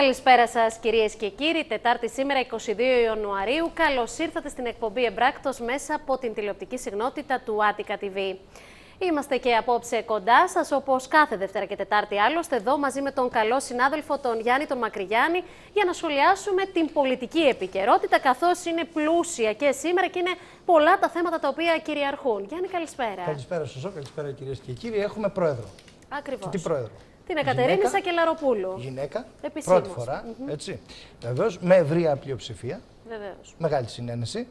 Καλησπέρα σας, κυρίες και κύριοι. Τετάρτη σήμερα, 22 Ιανουαρίου. Καλώς ήρθατε στην εκπομπή Εμπράκτος μέσα από την τηλεοπτική συγνότητα του Attica TV. Είμαστε και απόψε κοντά σας, όπως κάθε Δευτέρα και Τετάρτη άλλωστε, εδώ μαζί με τον καλό συνάδελφο τον Γιάννη τον Μακρυγιάννη, για να σχολιάσουμε την πολιτική επικαιρότητα, καθώς είναι πλούσια και σήμερα και είναι πολλά τα θέματα τα οποία κυριαρχούν. Γιάννη, καλησπέρα. Καλησπέρα σας, καλησπέρα κυρίες και κύριοι. Έχουμε πρόεδρο. Ακριβώς. Τι πρόεδρο; Την Εκατερίνη Σακελαροπούλου. Γυναίκα. Επισήμως. Πρώτη φορά. Έτσι. Βεβαίως με ευρεία πλειοψηφία. Βεβαίως. Μεγάλη συνένεση.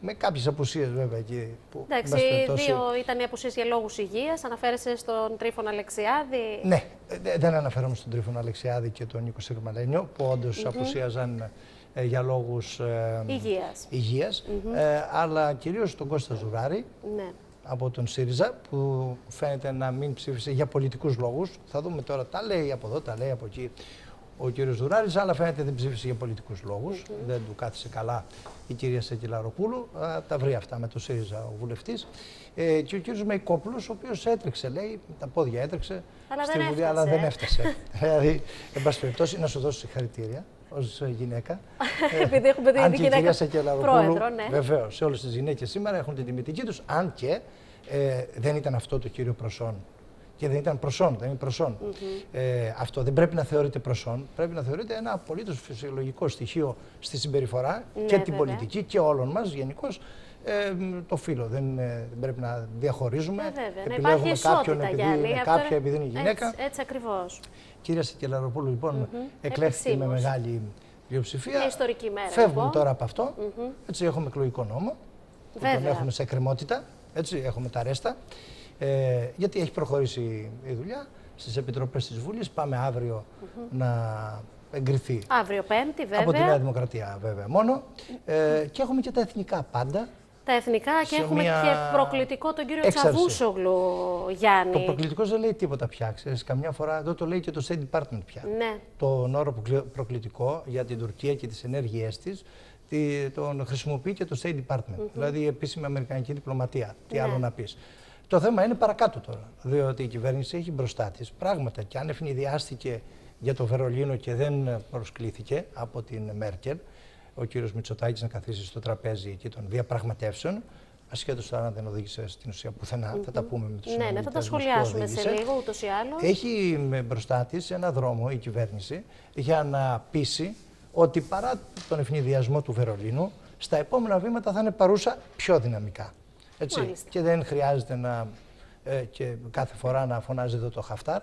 Με κάποιες απουσίες βέβαια εκεί. Που, Εντάξει, εν πάση περιπτώσει- δύο ήταν οι απουσίες για λόγους υγείας. Αναφέρεσαι στον Τρίφωνα Αλεξιάδη. Ναι, ε, δεν αναφέρομαι στον Τρίφωνα Αλεξιάδη και τον Νίκο Συρμαλένιο που όντως απουσίαζαν ε, για λόγους ε, Υγείας. υγείας, ε, αλλά κυρίως τον Κώστα Ζουράρη Ναι. Από τον ΣΥΡΙΖΑ που φαίνεται να μην ψήφισε για πολιτικούς λόγους. Θα δούμε τώρα, τα λέει από εδώ, τα λέει από εκεί ο κύριος Ζουράρης, αλλά φαίνεται δεν ψήφισε για πολιτικούς λόγους. Δεν του κάθισε καλά η κυρία Σεκελαροπούλου. Α, τα βρει αυτά με το ΣΥΡΙΖΑ ο βουλευτής. Ε, και ο κύριος Μεϊκόπουλος, ο οποίος έτρεξε, λέει, τα πόδια έτρεξε Αλλά στη δεν Βουλή, έφτασε. αλλά δεν έφτασε. δηλαδή, εν πάση περιπτώσει, να σου δώσω συγχαρητήρια ως γυναίκα. Επειδή έχουμε την αν και η γυναίκα κυρία Σακελαροπούλου, πρόεδρο, ναι. Βεβαίως, σε όλες τις γυναίκες σήμερα έχουν την τιμητική τους, αν και ε, δεν ήταν αυτό το κύριο προσόν. Και δεν ήταν προσόν, δεν είναι προσόν. ε, αυτό δεν πρέπει να θεωρείται προσόν. Πρέπει να θεωρείται ένα απολύτως φυσιολογικό στοιχείο στη συμπεριφορά Ναι, και την βέβαια. πολιτική και όλων μας γενικώς. Ε, μ, το φύλλο. Δεν, ε, δεν πρέπει να διαχωρίζουμε. Ε, βέβαια. Να Επιλέγουμε υπάρχει κάποιον ισότητα, επειδή Γιάννη. είναι Αυτό κάποια, είναι- επειδή είναι γυναίκα. Έτσι, έτσι ακριβώς. Κυρία Σικελαροπούλου, λοιπόν, εκλέχθηκε με Επισήμως. μεγάλη πλειοψηφία. Μια ιστορική μέρα, Φεύγουμε λοιπόν. τώρα από αυτό. Έτσι, έχουμε εκλογικό νόμο. που Τον Βέβαια. έχουμε σε εκκρεμότητα. Έτσι, έχουμε τα ρέστα. Ε, γιατί έχει προχωρήσει η δουλειά στις επιτροπές της Βουλής. Πάμε αύριο να εγκριθεί Αύριο Πέμπτη, βέβαια. από τη Νέα Δημοκρατία βέβαια μόνο. Ε, και έχουμε και τα εθνικά πάντα. Τα εθνικά και σε έχουμε μια και προκλητικό τον κύριο έξαρση. Τσαβούσογλου, Γιάννη. Το προκλητικό δεν λέει τίποτα πια. Ξέρεις, καμιά φορά εδώ το λέει και το State Department πια. Ναι. τον όρο προκλη- προκλητικό για την Τουρκία και τις ενέργειές της, τη- τον χρησιμοποιεί και το State Department, δηλαδή η επίσημη αμερικανική διπλωματία. Τι Ναι. άλλο να πεις. Το θέμα είναι παρακάτω τώρα, διότι η κυβέρνηση έχει μπροστά της πράγματα και αν ευνηδιάστηκε για το Βερολίνο και δεν προσκλήθηκε από την Μέρκελ, ο κύριος Μητσοτάκης να καθίσει στο τραπέζι εκεί των διαπραγματεύσεων, ασχέτως τώρα αν δεν οδήγησε στην ουσία πουθενά, θα τα πούμε με τους Ναι, ναι, θα τα συνομιλητές μας που σχολιάσουμε σε οδήγησε. λίγο ούτως ή άλλως. Έχει με μπροστά της ένα δρόμο η κυβέρνηση για να πείσει ότι παρά τον ευνηδιασμό του Βερολίνου, στα επόμενα βήματα θα είναι παρούσα πιο δυναμικά. Έτσι. Μάλιστα. Και δεν χρειάζεται να, ε, και κάθε φορά να φωνάζει εδώ το Χαφτάρ.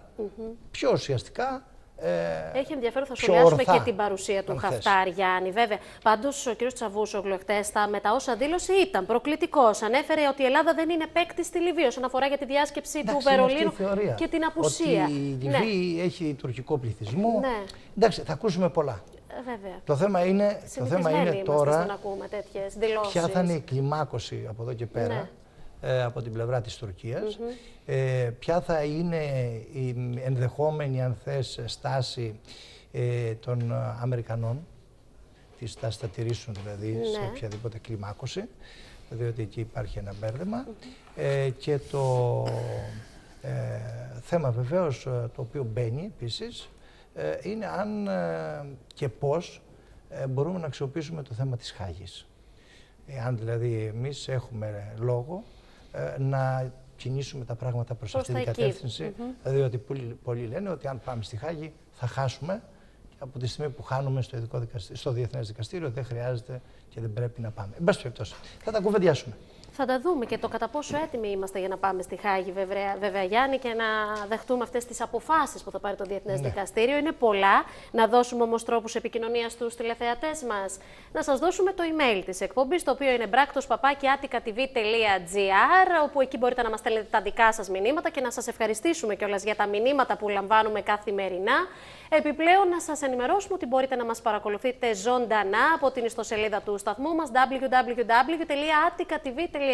Πιο ουσιαστικά. Ε, Έχει ενδιαφέρον, θα πιο σχολιάσουμε ορθά, και την παρουσία του αν θες. Χαφτάρ Γιάννη. Βέβαια, πάντως ο κ. Τσαβούσογλου εχθέ με τα όσα δήλωσε ήταν προκλητικός. Ανέφερε ότι η Ελλάδα δεν είναι παίκτη στη Λιβύη όσον αφορά για τη διάσκεψη του εντάξει, είναι αυτή η Βερολίνου θεωρία. και την απουσία. Ότι η Ναι, Λιβύη έχει τουρκικό πληθυσμό. Ναι. Εντάξει, θα ακούσουμε πολλά. ε, βέβαια. Το θέμα είναι, το θέμα Συνηθισμένοι είναι είμαστε τώρα στο να ακούμε τέτοιες δηλώσεις. Ποια θα είναι η κλιμάκωση από εδώ και πέρα Ναι. Ε, από την πλευρά της Τουρκίας, ε, ποια θα είναι η ενδεχόμενη, αν θες, στάση ε, των ε, Αμερικανών, τις θα στατηρήσουν δηλαδή σε Ναι. οποιαδήποτε κλιμάκωση, διότι εκεί υπάρχει ένα μπέρδεμα. Ε, και το ε, θέμα βεβαίως ε, το οποίο μπαίνει επίσης ε, είναι αν ε, και πώς ε, μπορούμε να αξιοποιήσουμε το θέμα της Χάγης. Εάν δηλαδή εμείς έχουμε λόγο ε, να κινήσουμε τα πράγματα προς, Προς αυτή τα την εκεί. κατεύθυνση. Δηλαδή ότι πολλοί, πολλοί λένε ότι αν πάμε στη Χάγη θα χάσουμε και από τη στιγμή που χάνουμε στο, ειδικό δικαστή- στο Διεθνές Δικαστήριο δεν χρειάζεται και δεν πρέπει να πάμε. Εν πάση περιπτώσει, θα τα κουβεντιάσουμε. Θα τα δούμε και το κατά πόσο έτοιμοι είμαστε για να πάμε στη Χάγη, βέβαια, βέβαια Γιάννη, και να δεχτούμε αυτές τις αποφάσεις που θα πάρει το Διεθνές Ναι. Δικαστήριο. Είναι πολλά. Να δώσουμε όμως τρόπους επικοινωνίας στους τηλεθεατές μας. Να σας δώσουμε το email της εκπομπής, το οποίο είναι μπράκτο.attica.tv.gr, όπου εκεί μπορείτε να μας στέλνετε τα δικά σας μηνύματα και να σας ευχαριστήσουμε κιόλας για τα μηνύματα που λαμβάνουμε καθημερινά. Επιπλέον, να σας ενημερώσουμε ότι μπορείτε να μας παρακολουθείτε ζωντανά από την ιστοσελίδα του σταθμού μας www.attica.tv.gr.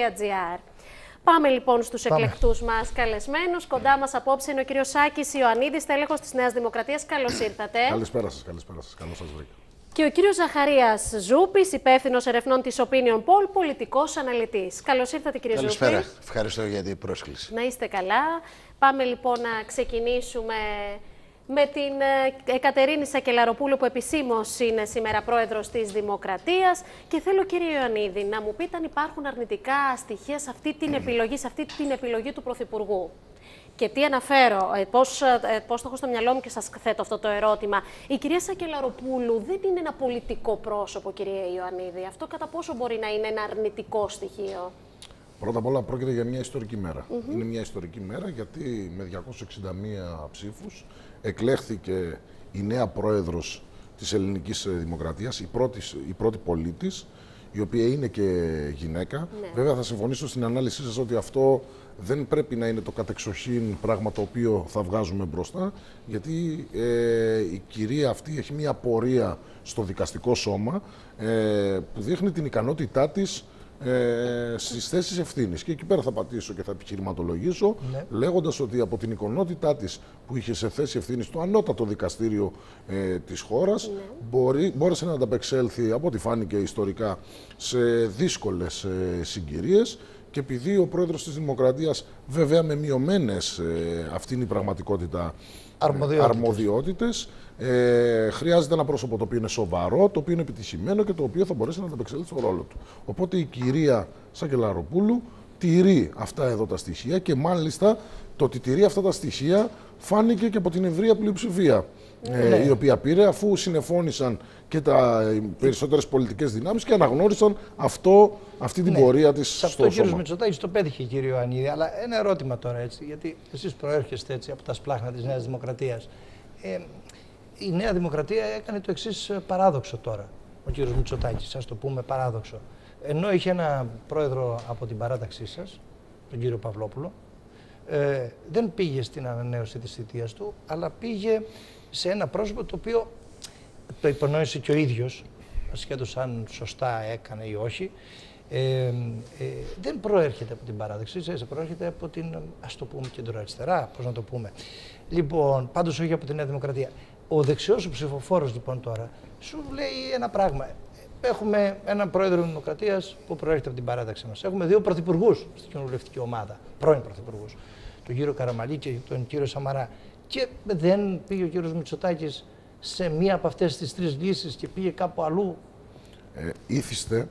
Πάμε λοιπόν στους Πάμε. εκλεκτούς μας καλεσμένους. Κοντά μας απόψε είναι ο κύριος Σάκης Ιωαννίδης, τέλεχος της Νέας Δημοκρατίας. Καλώς ήρθατε. Καλησπέρα σας, καλησπέρα σας. Καλώς σας βρήκα. Και ο κύριος Ζαχαρίας Ζούπης, υπεύθυνος ερευνών της Opinion Poll, πολιτικός αναλυτής. Καλώς ήρθατε κύριε Καλησπέρα. Ζούπη. Ευχαριστώ για την πρόσκληση. Να είστε καλά. Πάμε λοιπόν να ξεκινήσουμε με την ε, Εκατερίνη Σακελαροπούλου που επισήμως είναι σήμερα πρόεδρος της Δημοκρατίας και θέλω κύριε Ιωαννίδη να μου πείτε αν υπάρχουν αρνητικά στοιχεία σε αυτή την επιλογή, σε αυτή την επιλογή του Πρωθυπουργού. Και τι αναφέρω, ε, πώς, ε, πώς το έχω στο μυαλό μου και σας θέτω αυτό το ερώτημα. Η κυρία Σακελαροπούλου δεν είναι ένα πολιτικό πρόσωπο, κυρία Ιωαννίδη. Αυτό κατά πόσο μπορεί να είναι ένα αρνητικό στοιχείο; Πρώτα απ' όλα πρόκειται για μια ιστορική μέρα. Είναι μια ιστορική μέρα γιατί με 261 ψήφους εκλέχθηκε η νέα πρόεδρος της ελληνικής δημοκρατίας, η πρώτης, η πρώτη πολίτης, η οποία είναι και γυναίκα. Ναι. Βέβαια θα συμφωνήσω στην ανάλυση σας ότι αυτό δεν πρέπει να είναι το κατεξοχήν πράγμα το οποίο θα βγάζουμε μπροστά, γιατί ε, η κυρία αυτή έχει μια πορεία στο δικαστικό σώμα ε, που δείχνει την ικανότητά της ε, στις θέσεις ευθύνης. Και εκεί πέρα θα πατήσω και θα επιχειρηματολογήσω, ναι. λέγοντας ότι από την εικονότητά της που είχε σε θέση ευθύνης στο ανώτατο δικαστήριο ε, της χώρας, ναι. μπόρεσε να ανταπεξέλθει από ό,τι φάνηκε ιστορικά σε δύσκολες ε, συγκυρίες. Και επειδή ο πρόεδρος της Δημοκρατίας, βέβαια με μειωμένες ε, αυτή είναι η πραγματικότητα αρμοδιότητες, ε, χρειάζεται ένα πρόσωπο το οποίο είναι σοβαρό, το οποίο είναι επιτυχημένο και το οποίο θα μπορέσει να ανταπεξέλθει στο ρόλο του. Οπότε η κυρία Σακελαροπούλου τηρεί αυτά εδώ τα στοιχεία και μάλιστα το ότι τηρεί αυτά τα στοιχεία φάνηκε και από την ευρεία πλειοψηφία ε, ναι. η οποία πήρε αφού συνεφώνησαν και τα περισσότερες πολιτικές δυνάμεις και αναγνώρισαν αυτό, αυτή την ναι. πορεία της Σε αυτό ο κύριος Μητσοτάκης το πέτυχε κύριο Ανίδη, αλλά ένα ερώτημα τώρα έτσι, γιατί εσείς προέρχεστε έτσι από τα σπλάχνα της Νέας Δημοκρατίας. Ε, η Νέα Δημοκρατία έκανε το εξής ε, παράδοξο τώρα. Ο κύριος Μητσοτάκης, ας το πούμε παράδοξο. Ενώ είχε ένα πρόεδρο από την παράταξή σας, τον κύριο Παυλόπουλο, ε, δεν πήγε στην ανανέωση της θητείας του, αλλά πήγε σε ένα πρόσωπο το οποίο το υπονόησε και ο ίδιος, ασχέτως αν σωστά έκανε ή όχι, ε, ε, δεν προέρχεται από την παράδοξη, σας, προέρχεται από την, ας το πούμε, κεντροαριστερά, πώς να το πούμε. Λοιπόν, πάντως όχι από τη Νέα Δημοκρατία. Ο δεξιός ο ψηφοφόρος λοιπόν τώρα σου λέει ένα πράγμα. Έχουμε έναν πρόεδρο Δημοκρατίας που προέρχεται από την παράταξη μας. Έχουμε δύο πρωθυπουργούς στην κοινοβουλευτική ομάδα, πρώην πρωθυπουργούς. Τον κύριο Καραμαλή και τον κύριο Σαμαρά. Και δεν πήγε ο κύριος Μητσοτάκης σε μία από αυτές τις τρεις λύσεις και πήγε κάπου αλλού. Ε, ήθιστε.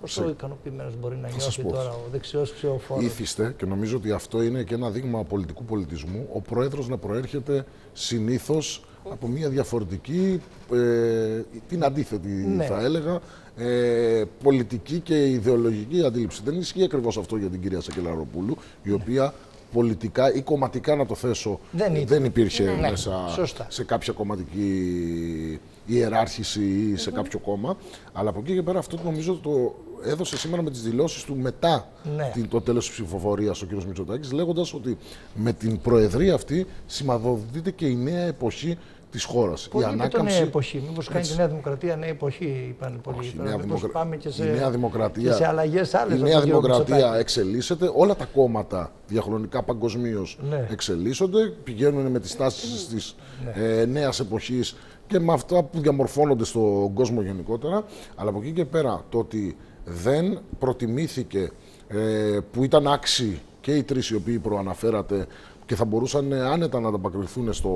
Πόσο σε... ικανοποιημένος μπορεί να νιώθει τώρα ο δεξιός ψηφοφόρος; Ήθιστε και νομίζω ότι αυτό είναι και ένα δείγμα πολιτικού πολιτισμού. Ο πρόεδρος να προέρχεται συνήθως από μια διαφορετική, ε, την αντίθετη ναι. θα έλεγα, ε, πολιτική και ιδεολογική αντίληψη. Δεν ισχύει ακριβώς αυτό για την κυρία Σακελαροπούλου, η ναι. Οποία πολιτικά ή κομματικά να το θέσω δεν, δεν υπήρχε ναι, μέσα σε κάποια κομματική ιεράρχηση ή σε κάποιο κόμμα. Αλλά από εκεί και πέρα αυτό νομίζω το έδωσε σήμερα με τις δηλώσεις του μετά ναι. την, το τέλος της ψηφοφορίας ο κ. Μητσοτάκης λέγοντας ότι με την προεδρία αυτή σημαδοδοτείται και η νέα εποχή της χώρας. Η ανάκαμψη. νέα εποχή. Μήπως κάνει τη Νέα Δημοκρατία νέα εποχή, είπαν πολλοί. Όχι, νέα δημοκρα... πάμε και σε, η νέα δημοκρατία, σε αλλαγές άλλες. Η Νέα Δημοκρατία εξελίσσεται. Όλα τα κόμματα διαχρονικά παγκοσμίως ναι. εξελίσσονται. Πηγαίνουν με τις τάσεις της ναι. ε, νέας εποχής και με αυτά που διαμορφώνονται στον κόσμο γενικότερα. Αλλά από εκεί και πέρα το ότι δεν προτιμήθηκε ε, που ήταν άξιοι και οι τρεις οι οποίοι προαναφέρατε και θα μπορούσαν άνετα να ανταπακριθούν στο,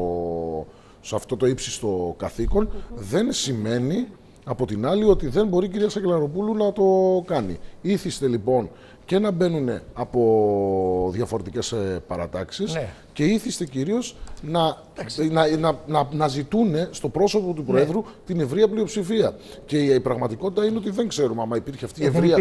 σε αυτό το ύψιστο καθήκον, δεν σημαίνει από την άλλη ότι δεν μπορεί η κυρία Σακελαροπούλου να το κάνει. Ήθιστε λοιπόν και να μπαίνουν από διαφορετικές ε, παρατάξεις ναι. Και ήθιστε κυρίως να, να, να, να, να ζητούν στο πρόσωπο του ναι. Προέδρου την ευρεία πλειοψηφία. Και η, πραγματικότητα είναι ότι δεν ξέρουμε αν υπήρχε αυτή η ε, ευρεία,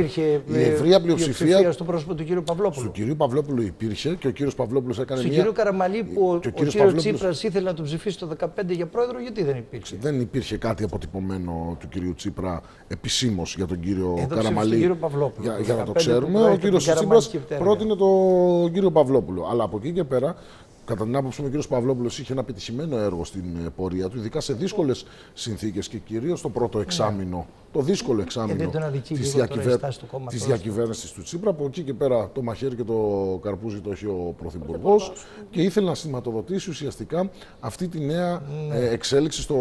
η ευρεία πλειοψηφία. στο πρόσωπο του κ. Παυλόπουλου. Του κ. Παυλόπουλου υπήρχε και ο κ. Παυλόπουλος έκανε Στον μια. κ. Καραμαλή που ο, ο, ο κ. Τσίπρας ήθελε να τον ψηφίσει το 2015 για πρόεδρο, γιατί δεν υπήρξε. Δεν υπήρχε κάτι αποτυπωμένο του κ. Τσίπρα επισήμως για τον κ. Καραμαλή. Για, για να το ξέρουμε. Ο κ. Τσίπρας πρότεινε τον κύριο Παυλόπουλο. Αλλά από εκεί και πέρα Κατά την άποψη μου, ο κ. Παυλόπουλος είχε ένα επιτυχημένο έργο στην ε, πορεία του, ειδικά σε δύσκολες συνθήκες και κυρίως το πρώτο ναι. εξάμεινο το δύσκολο εξάμεινο της διακυβέρ... διακυβέρνησης του Τσίπρα. Από εκεί και πέρα το μαχαίρι και το καρπούζι το έχει ο Πρωθυπουργός και ήθελε να σηματοδοτήσει ουσιαστικά αυτή τη νέα ναι. Ε, εξέλιξη στο...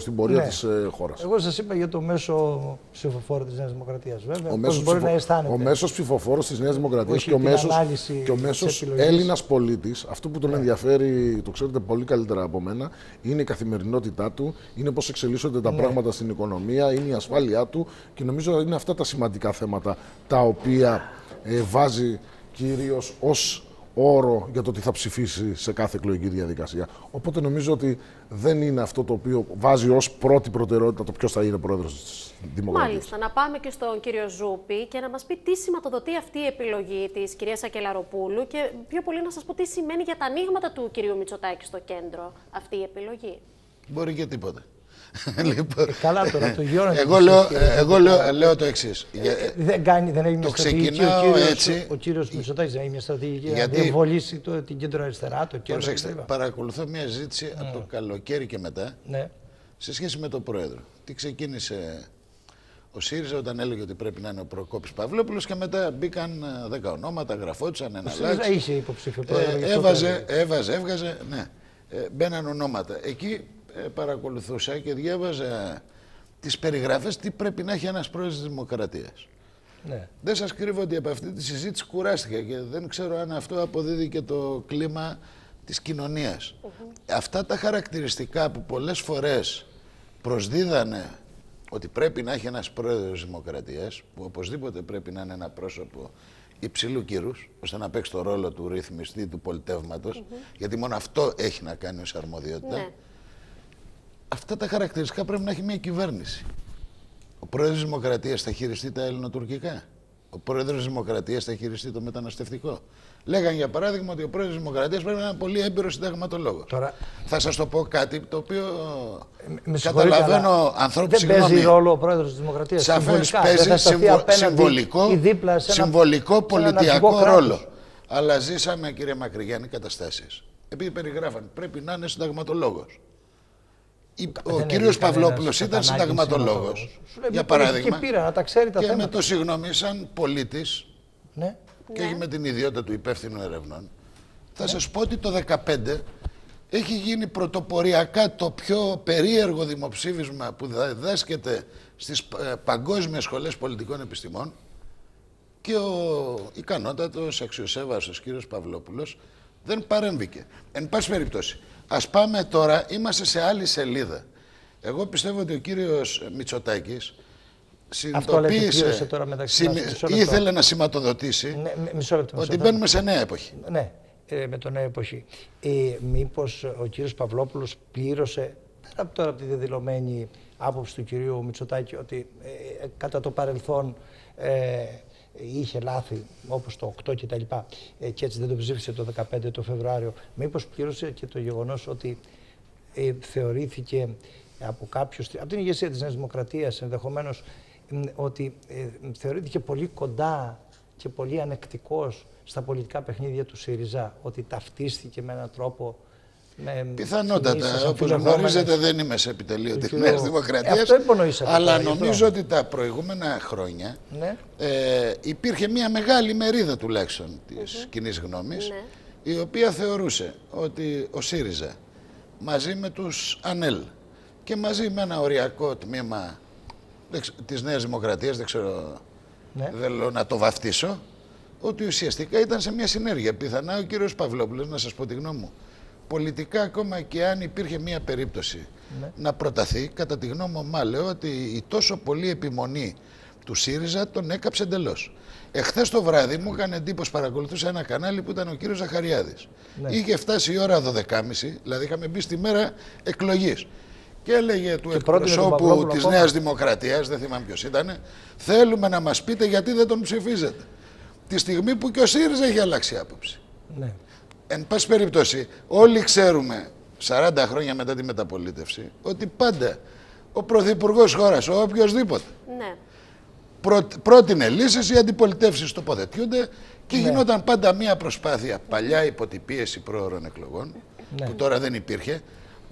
στην πορεία ναι. της ε, χώρας. Εγώ σας είπα για το μέσο ψηφοφόρο της Νέας Δημοκρατίας, βέβαια. Ο μέσος ψηφο... Ο μέσος ψηφοφόρος της Νέας Δημοκρατίας και ο μέσο Έλληνας πολίτης, αυτό που τον ενδιαφέρει, το ξέρετε πολύ καλύτερα από μένα, είναι η καθημερινότητά του, είναι πώς εξελίσσονται τα Ναι. πράγματα στην οικονομία, είναι η ασφάλειά του και νομίζω είναι αυτά τα σημαντικά θέματα τα οποία ε, βάζει κυρίως ως όρο για το τι θα ψηφίσει σε κάθε εκλογική διαδικασία. Οπότε νομίζω ότι δεν είναι αυτό το οποίο βάζει ως πρώτη προτεραιότητα το ποιος θα είναι πρόεδρος της Δημοκρατίας. Μάλιστα, να πάμε και στον κύριο Ζούπη και να μας πει τι σηματοδοτεί αυτή η επιλογή της κυρίας Ακελαροπούλου και πιο πολύ να σας πω τι σημαίνει για τα ανοίγματα του κυρίου Μητσοτάκη στο κέντρο αυτή η επιλογή. Μπορεί και τίποτα. λοιπόν, Καλά τώρα, το γεώργιο. εγώ λέω, εγώ λέω, λέω το εξής. Δεν, κάνει, δεν έχει μια Το στρατηγική ξεκινάω ο κύριος, έτσι. ο κύριος Μητσοτάκης, δεν έχει μια στρατηγική να Γιατί- διαβολήσει το, την κέντρο αριστερά, το κέντρο Προσέξτε, κτλ. παρακολουθώ μια συζήτηση από το καλοκαίρι και μετά Ναι. σε σχέση με τον πρόεδρο. Τι ξεκίνησε ο ΣΥΡΙΖΑ όταν έλεγε ότι πρέπει να είναι ο Προκόπης Παυλόπουλος και μετά μπήκαν ε, 10 ονόματα, γραφόντουσαν ένα ΣΥΡΙΖΑ λάξ. είχε υποψήφιο πρόεδρο. γι' Ε, αυτό το έβαζε, έλεγε. έβαζε, έβγαζε, ναι. Ε, μπαίναν ονόματα. Εκεί ε, παρακολουθούσα και διάβαζα τις περιγραφές τι πρέπει να έχει ένας πρόεδρος της Δημοκρατίας. Ναι. Δεν σας κρύβω ότι από αυτή τη συζήτηση κουράστηκα και δεν ξέρω αν αυτό αποδίδει και το κλίμα της κοινωνίας. Αυτά τα χαρακτηριστικά που πολλές φορές προσδίδανε ότι πρέπει να έχει ένας πρόεδρος της Δημοκρατίας, που οπωσδήποτε πρέπει να είναι ένα πρόσωπο υψηλού κύρους, ώστε να παίξει το ρόλο του ρυθμιστή του πολιτεύματος, γιατί μόνο αυτό έχει να κάνει ως αρμοδιότητα. Ναι. Αυτά τα χαρακτηριστικά πρέπει να έχει μια κυβέρνηση. Ο πρόεδρος της Δημοκρατίας θα χειριστεί τα ελληνοτουρκικά; Ο πρόεδρος της Δημοκρατίας θα χειριστεί το μεταναστευτικό; Λέγαν για παράδειγμα ότι ο πρόεδρος της Δημοκρατίας πρέπει να είναι πολύ έμπειρος συνταγματολόγος. Τώρα- Θα σας το πω κάτι το οποίο Με συγχωρείτε, καταλαβαίνω αλλά ανθρώπους Δεν παίζει συγγνώμη. ρόλο ο πρόεδρος της Δημοκρατίας. Σαφώς παίζει συμβο- συμβολικό, ή δίπλα σε ένα, συμβολικό σε ένα πολιτιακό ναυτικό κράτος. ρόλο. Αλλά ζήσαμε, κύριε Μακρυγιάννη, καταστάσεις. Επειδή περιγράφαν, πρέπει να είναι συνταγματολόγος. Ο Δεν κύριος έλεγε Παυλόπουλος κανένας ήταν κατά ανάγκη συνταγματολόγο. συνταγματολόγος. Σου λέει, Για με πολιτική παράδειγμα. πείρα, να τα ξέρει τα και με θέματα. το συγγνώμη, σαν πολίτης Ναι. και όχι με την ιδιότητα του υπεύθυνου ερευνών, θα σας πω ότι το 2015 έχει γίνει πρωτοποριακά το πιο περίεργο δημοψήφισμα που διδάσκεται στις ε, παγκόσμιες σχολές πολιτικών επιστημών και ο ικανότατος αξιοσέβαστος κύριος Παυλόπουλος δεν παρέμβηκε. Εν πάση περιπτώσει, ας πάμε τώρα, είμαστε σε άλλη σελίδα. Εγώ πιστεύω ότι ο κύριος Μητσοτάκης Αυτό λέτε, συνειδητοποίησε, πλήρωσε τώρα μεταξύ μας, συμμι- μισό λεπτό. ήθελε να σηματοδοτήσει Ναι, μ- μισό λεπτό. μισό ότι λεπτό. μπαίνουμε σε νέα εποχή. Ναι, ε, με τον νέο εποχή. Ε, μήπως ο κύριος Παυλόπουλος πλήρωσε, πέρα από τώρα από τη δεδηλωμένη άποψη του κυρίου Μητσοτάκη, ότι ε, κατά το παρελθόν ε, είχε λάθη, όπως το 8 και τα λοιπά, ε, και έτσι δεν το ψήφισε το 15 το Φεβρουάριο. Μήπως πλήρωσε και το γεγονός ότι ε, θεωρήθηκε από κάποιους, από την ηγεσία της Νέας Δημοκρατίας ενδεχομένως, μ, ότι ε, θεωρήθηκε πολύ κοντά και πολύ ανεκτικός στα πολιτικά παιχνίδια του ΣΥΡΙΖΑ, ότι ταυτίστηκε με έναν τρόπο με κινήσεις Πιθανότατα, όπως αμφιλεγόμενες. γνωρίζετε δεν είμαι σε επιτελείο του της κυρίου- Νέας Ε, Δημοκρατίας, αυτό υπονοήσατε αλλά τώρα, γι' αυτό. νομίζω ότι τα προηγούμενα χρόνια Ναι. ε, υπήρχε μια μεγάλη μερίδα τουλάχιστον της κοινής γνώμης, Ναι. η οποία θεωρούσε ότι ο ΣΥΡΙΖΑ μαζί με τους ΑΝΕΛ και μαζί με ένα οριακό τμήμα δεν ξε- της Νέας Δημοκρατίας, δεν ξέρω, Ναι. δεν θέλω να το βαφτίσω, ότι ουσιαστικά ήταν σε μια συνέργεια. Πιθανά ο κύριος Παυλόπουλος, να σας πω τη γνώμη μου, πολιτικά ακόμα και αν υπήρχε μια περίπτωση Ναι. να προταθεί, κατά τη γνώμη μου, μα λέω ότι η τόσο πολύ επιμονή του ΣΥΡΙΖΑ τον έκαψε εντελώς. Εχθές το βράδυ μου έκανε εντύπωση, παρακολουθούσα ένα κανάλι που ήταν ο κύριος Ζαχαριάδης. Ναι. Είχε φτάσει η ώρα 12.30, δηλαδή είχαμε μπει στη μέρα εκλογής. Και έλεγε του Και πρότεινε τον εκπροσώπου Παυλόπουλο της ακόμα. Νέας Δημοκρατίας, δεν θυμάμαι ποιος ήταν, θέλουμε να μας πείτε γιατί δεν τον ψηφίζετε. Τη στιγμή που και ο ΣΥΡΙΖΑ έχει αλλάξει άποψη. Ναι. Εν πάση περιπτώσει, όλοι ξέρουμε 40 χρόνια μετά τη μεταπολίτευση ότι πάντα ο πρωθυπουργός χώρας, ο οποιοδήποτε, Ναι. πρό, πρότεινε λύσεις, οι αντιπολιτεύσεις τοποθετιούνται και Ναι. γινόταν πάντα μία προσπάθεια παλιά υπό την πίεση πρόωρων εκλογών, Ναι. που τώρα δεν υπήρχε.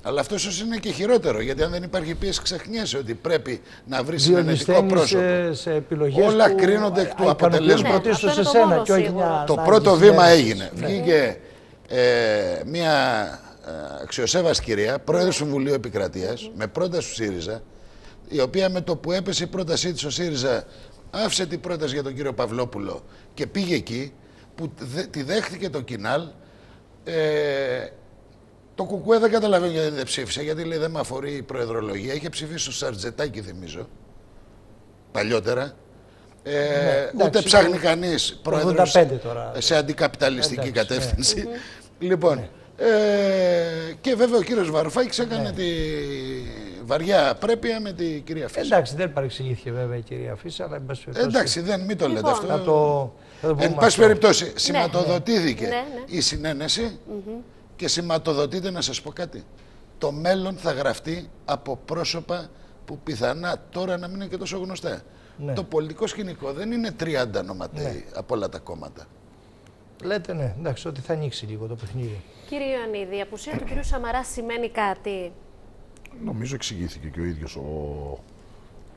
Αλλά αυτός ίσω είναι και χειρότερο, γιατί αν δεν υπάρχει πίεση, ξεχνιέσαι ότι πρέπει να βρεις συνενετικό Διονυστένει πρόσωπο. σε, σε επιλογές Όλα που κρίνονται εκ του ικανοποιούν αποτελέσματος. πρωτίστως Ναι, αυτό σε είναι το σένα μόνο και όχι σίγουρο. μια Το ανάγκη πρώτο βήμα συνένεσης. έγινε. Ναι. Βγήκε ε, μια ε, αξιοσέβαστη κυρία, πρόεδρος του Συμβουλίου Επικρατείας, με πρόταση του ΣΥΡΙΖΑ, η οποία με το που έπεσε η πρότασή της ο ΣΥΡΙΖΑ άφησε την πρόταση για τον κύριο Παυλόπουλο και πήγε εκεί, που δε- τη δέχτηκε το Κινάλ, Ε, το Κουκουέ δεν καταλαβαίνει γιατί δεν ψήφισε, γιατί λέει δεν με αφορεί η προεδρολογία. Είχε ψηφίσει στο Σαρτζετάκι, θυμίζω. Παλιότερα. Ε, Ναι, ούτε εντάξει, ψάχνει το- κανείς το πρόεδρος 85 τώρα. σε αντικαπιταλιστική Εντάξει, ναι. Κατεύθυνση. Λοιπόν, ε, και βέβαια ο κύριος Βαρουφάκης έκανε τη βαριά πρέπεια με την κυρία Φίσα. Εντάξει, δεν παρεξηγήθηκε βέβαια η κυρία Φίσα, αλλά εν πάση περιπτώσει. Εντάξει, δεν, μην το λέτε Λοιπόν. αυτό. Θα το. Θα το πούμε Εν πάση αυτό. περιπτώσει, σηματοδοτήθηκε Ναι, ναι. η συνένεση και σηματοδοτείται να σας πω κάτι. Το μέλλον θα γραφτεί από πρόσωπα που πιθανά τώρα να μην είναι και τόσο γνωστά. Ναι. Το πολιτικό σκηνικό δεν είναι 30 νοματέοι από όλα τα κόμματα. Λέτε ναι, εντάξει, ότι θα ανοίξει λίγο το παιχνίδι. Κύριε Ιωαννίδη, η απουσία του κυρίου Σαμαρά σημαίνει κάτι; Νομίζω εξηγήθηκε και ο ίδιος ο,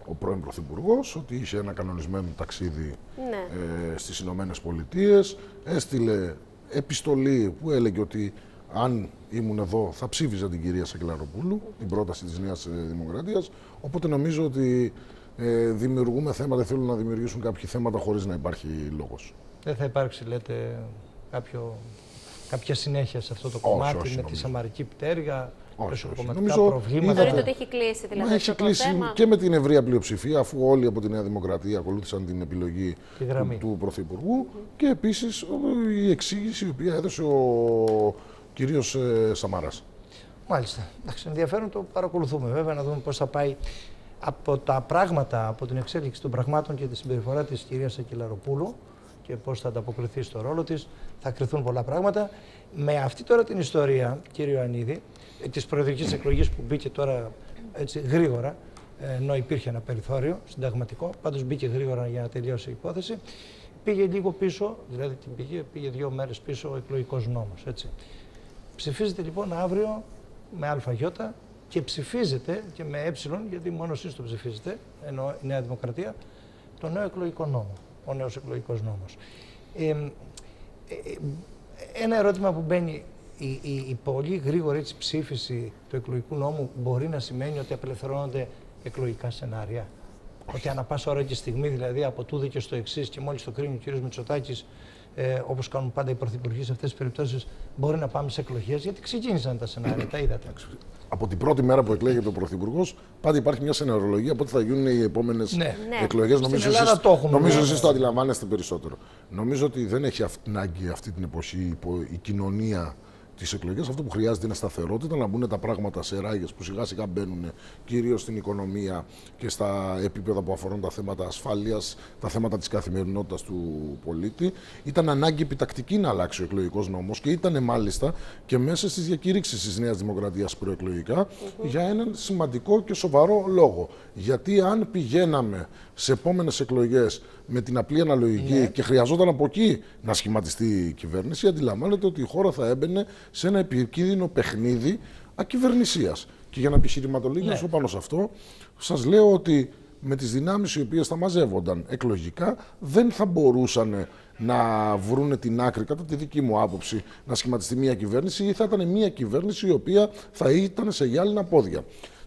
ο πρώην Πρωθυπουργός ότι είχε ένα κανονισμένο ταξίδι Ναι. ε, στις Ηνωμένες Πολιτείες. Έστειλε επιστολή που έλεγε ότι αν ήμουν εδώ θα ψήφιζα την κυρία Σακελαροπούλου, την πρόταση της Νέας ε, Δημοκρατίας. Οπότε νομίζω ότι ε, δημιουργούμε θέματα, θέλουν να δημιουργήσουν κάποια θέματα χωρίς να υπάρχει λόγος. Δεν θα υπάρξει, λέτε, κάποιο, κάποια συνέχεια σε αυτό το Όχι, κομμάτι όχι, με τη νομίζω. Σαμαρική πτέρυγα, Όχι, προσωπικοματικά όχι. Νομίζω προβλήματα. είδατε- Θεωρείτε ότι έχει κλείσει δηλαδή Μα έχει αυτό το κλείσει θέμα; και με την ευρεία πλειοψηφία, αφού όλοι από τη Νέα Δημοκρατία ακολούθησαν την επιλογή Τη γραμμή. του, του Πρωθυπουργού και επίσης ο- η εξήγηση η οποία έδωσε ο κυρίως ε, Σαμαράς. Μάλιστα. Εντάξει, ενδιαφέρον το παρακολουθούμε βέβαια να δούμε πώς θα πάει από τα πράγματα, από την εξέλιξη των πραγμάτων και τη συμπεριφορά της κυρίας Ακελαροπούλου και πώς θα ανταποκριθεί στο ρόλο της. Θα κρυθούν πολλά πράγματα. Με αυτή τώρα την ιστορία, κύριε Ιωαννίδη, ε, της προεδρικής εκλογής που μπήκε τώρα έτσι γρήγορα, ε, ενώ υπήρχε ένα περιθώριο συνταγματικό, πάντως μπήκε γρήγορα για να τελειώσει η υπόθεση, πήγε λίγο πίσω, δηλαδή την πήγε, πήγε δύο μέρες πίσω ο εκλογικός νόμος, έτσι. Ψηφίζετε λοιπόν αύριο με ΑΙ και ψηφίζετε και με Ε, γιατί μόνο εσείς το ψηφίζετε, ενώ η Νέα Δημοκρατία, το νέο εκλογικό νόμο, ο νέος εκλογικός νόμος. Ε, ε, ε, ένα ερώτημα που μπαίνει, η, η, η πολύ γρήγορη έτσι, ψήφιση του εκλογικού νόμου μπορεί να σημαίνει ότι απελευθερώνονται εκλογικά σενάρια; Ότι ανά πάσα ώρα και στιγμή, δηλαδή από τούδε και στο εξής, και μόλις το κρίνει ο κ. Μητσοτάκης, ε, όπως κάνουν πάντα οι πρωθυπουργοί σε αυτές τις περιπτώσεις, μπορεί να πάμε σε εκλογές. Γιατί ξεκίνησαν τα σενάρια, τα είδατε. Από την πρώτη μέρα που εκλέγεται ο Πρωθυπουργός, πάντα υπάρχει μια σενερολογία πότε θα γίνουν οι επόμενες Ναι. Ναι. εκλογές. Στην Νομίζω, Ελλάδα εσείς, το έχουμε, νομίζω ναι. εσείς το αντιλαμβάνεστε περισσότερο. Νομίζω ότι δεν έχει αυ- ανάγκη αυτή την εποχή η πο- η κοινωνία τις εκλογές. Αυτό που χρειάζεται είναι σταθερότητα, να μπουν τα πράγματα σε ράγες που σιγά σιγά μπαίνουν κυρίως στην οικονομία και στα επίπεδα που αφορούν τα θέματα ασφάλειας, τα θέματα της καθημερινότητας του πολίτη. Ήταν ανάγκη επιτακτική να αλλάξει ο εκλογικός νόμος και ήταν μάλιστα και μέσα στις διακήρυξεις της Νέας Δημοκρατίας προεκλογικά για έναν σημαντικό και σοβαρό λόγο. Γιατί αν πηγαίναμε σε επόμενες εκλογές με την απλή αναλογική και χρειαζόταν από εκεί να σχηματιστεί η κυβέρνηση, αντιλαμβάνεται ότι η χώρα θα έμπαινε σε ένα επικίνδυνο παιχνίδι ακυβερνησίας. Και για να επιχειρηματολογήσω πάνω σε αυτό, σας λέω ότι με τις δυνάμεις οι οποίες θα μαζεύονταν εκλογικά δεν θα μπορούσαν να βρούνε την άκρη, κατά τη δική μου άποψη, να σχηματιστεί μια κυβέρνηση ή θα ήταν μια κυβέρνηση η οποία θα ήταν σε γυάλινα πόδια.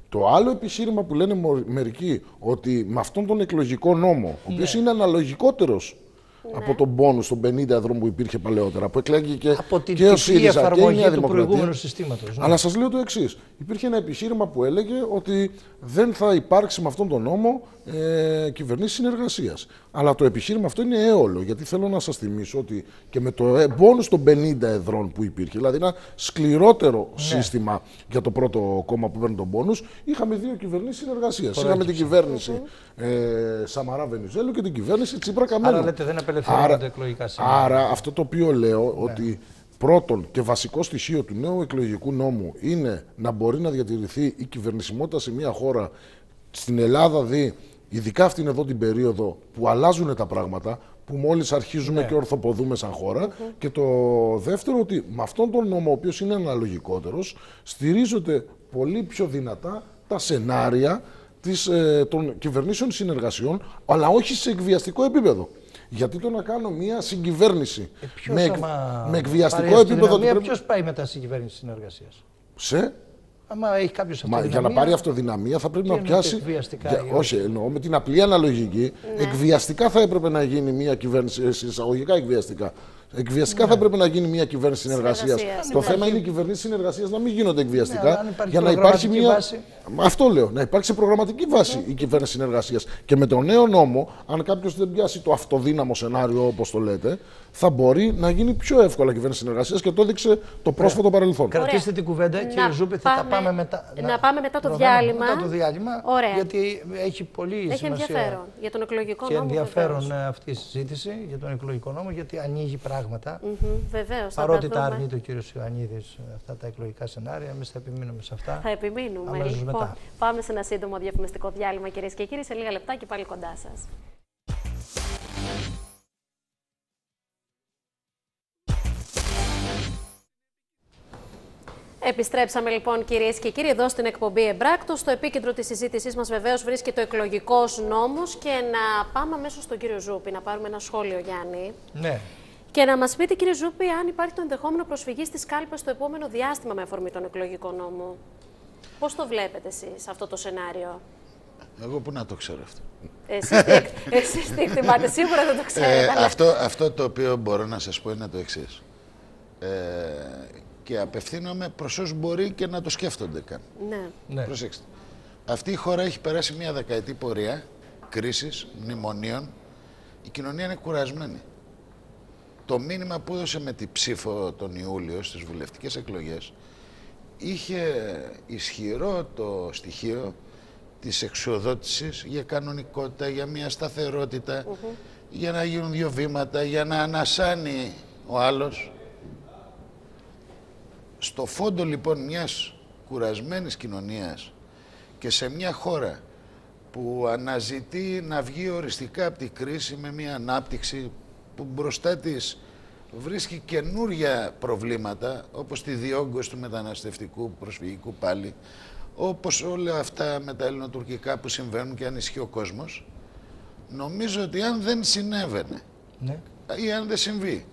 Το άλλο επιχείρημα που λένε μο- μερικοί ότι με αυτόν τον εκλογικό νόμο, ο οποίος είναι αναλογικότερος από τον πόνους των 50 εδρών που υπήρχε παλαιότερα, που εκλέγει και, Από την και ο τυπική ΣΥΡΙΖΑ και η εφαρμογή Νέα του Δημοκρατία. προηγούμενου συστήματος. Αλλά σας λέω το εξής. Υπήρχε ένα επιχείρημα που έλεγε ότι δεν θα υπάρξει με αυτόν τον νόμο ε, κυβερνήσεις συνεργασίας. Αλλά το επιχείρημα αυτό είναι έολο. Γιατί θέλω να σας θυμίσω ότι και με το ε, μπόνους των 50 εδρών που υπήρχε, δηλαδή ένα σκληρότερο σύστημα για το πρώτο κόμμα που παίρνει τον πόνου, είχαμε δύο κυβερνήσεις συνεργασίας. Είχαμε την κυβέρνηση ε, Σαμαρά Βενιζέλου και την κυβέρνηση Τσίπρα Καμένου. Άρα λέτε δεν απελευθερώνονται εκλογικά σενάρια. Άρα αυτό το οποίο λέω ότι πρώτον και βασικό στοιχείο του νέου εκλογικού νόμου είναι να μπορεί να διατηρηθεί η κυβερνησιμότητα σε μια χώρα στην Ελλάδα δει, ειδικά αυτήν εδώ την περίοδο που αλλάζουν τα πράγματα, που μόλις αρχίζουμε και ορθοποδούμε σαν χώρα. Και το δεύτερο ότι με αυτόν τον νόμο, ο οποίος είναι αναλογικότερος, στηρίζονται πολύ πιο δυνατά τα σενάρια της, ε, των κυβερνήσεων συνεργασιών, αλλά όχι σε εκβιαστικό επίπεδο. Γιατί το να κάνω μια συγκυβέρνηση Ποιος με, εκ- άμα με πάρει εκβιαστικό επίπεδο. αυτοδυναμία, ότι πρέπει- Ποιο πάει μετά στην κυβέρνηση συνεργασίας; Σε; Άμα έχει κάποιος Μα για να πάρει αυτοδυναμία θα πρέπει Τι να εννοείται πιάσει. εκβιαστικά Για- ή όχι, εννοώ με την απλή αναλογική. Εκβιαστικά θα έπρεπε να γίνει μια κυβέρνηση, ε, σε εισαγωγικά εκβιαστικά. Εκβιαστικά θα πρέπει να γίνει μια κυβέρνηση συνεργασίας. Συνεργασίας. Το Ναι. θέμα είναι οι κυβερνήσεις συνεργασίας να μην γίνονται Ναι, εκβιαστικά. αλλά αν υπάρχει για να υπάρξει προγραμματική μια. βάση. Αυτό λέω. Να υπάρξει προγραμματική βάση η κυβέρνηση συνεργασίας. Και με τον νέο νόμο, αν κάποιος δεν πιάσει το αυτοδύναμο σενάριο, όπως το λέτε, θα μπορεί να γίνει πιο εύκολα κυβέρνηση συνεργασίας και το έδειξε το πρόσφατο παρελθόν. Κρατήστε την κουβέντα, κύριε Να Ζούπη, θα τα πάμε- πάμε μετά. να πάμε μετά το προχωράμε διάλειμμα. Μετά το διάλειμμα. Ωραία. Γιατί έχει πολύ Έχει σημασία. ενδιαφέρον για τον εκλογικό Και νόμο. ενδιαφέρον βεβαίως. ε, αυτή η συζήτηση για τον εκλογικό νόμο, γιατί ανοίγει πράγματα. Μμμ, Βεβαίως, θα Παρότι τα τα δούμε. αρνείται ο κύριος Ιωαννίδης αυτά τα εκλογικά σενάρια, εμείς θα επιμείνουμε σε αυτά. Θα επιμείνουμε. Αμέσως λοιπόν, μετά. πάμε σε ένα σύντομο διαφημιστικό διάλειμμα, κυρίες και κύριοι. Σε λίγα λεπτά και πάλι κοντά σας. Επιστρέψαμε λοιπόν κυρίες και κύριοι εδώ στην εκπομπή Εμπράκτως. Στο επίκεντρο της συζήτησής μας βεβαίως βρίσκεται ο εκλογικός νόμος. Και να πάμε αμέσως στον κύριο Ζούπη, να πάρουμε ένα σχόλιο, Γιάννη. Ναι. Και να μας πείτε, κύριε Ζούπη, αν υπάρχει το ενδεχόμενο προσφυγής στις κάλπες στο επόμενο διάστημα με αφορμή τον εκλογικό νόμο. Πώς το βλέπετε εσείς αυτό το σενάριο; Εγώ που να το ξέρω αυτό. Εσείς τι, εκ- εσείς τι εκτιμάτε, σίγουρα δεν το ξέρετε. Ε, αλλά- αυτό, αυτό το οποίο μπορώ να σας πω είναι το εξής. Ε, και απευθύνομαι προς όσους μπορεί και να το σκέφτονται καν. Ναι. ναι. Προσέξτε. Αυτή η χώρα έχει περάσει μια δεκαετή πορεία κρίσης, μνημονίων. Η κοινωνία είναι κουρασμένη. Το μήνυμα που έδωσε με τη ψήφο τον Ιούλιο στις βουλευτικές εκλογές είχε ισχυρό το στοιχείο της εξοδότησης για κανονικότητα, για μια σταθερότητα, για να γίνουν δύο βήματα, για να ανασάνει ο άλλος. Στο φόντο λοιπόν μιας κουρασμένης κοινωνίας και σε μια χώρα που αναζητεί να βγει οριστικά από τη κρίση με μια ανάπτυξη που μπροστά της βρίσκει καινούρια προβλήματα όπως τη διόγκωση του μεταναστευτικού προσφυγικού πάλι όπως όλα αυτά με τα ελληνοτουρκικά που συμβαίνουν και ανησυχεί ο κόσμος νομίζω ότι αν δεν συνέβαινε ναι. ή αν δεν συμβεί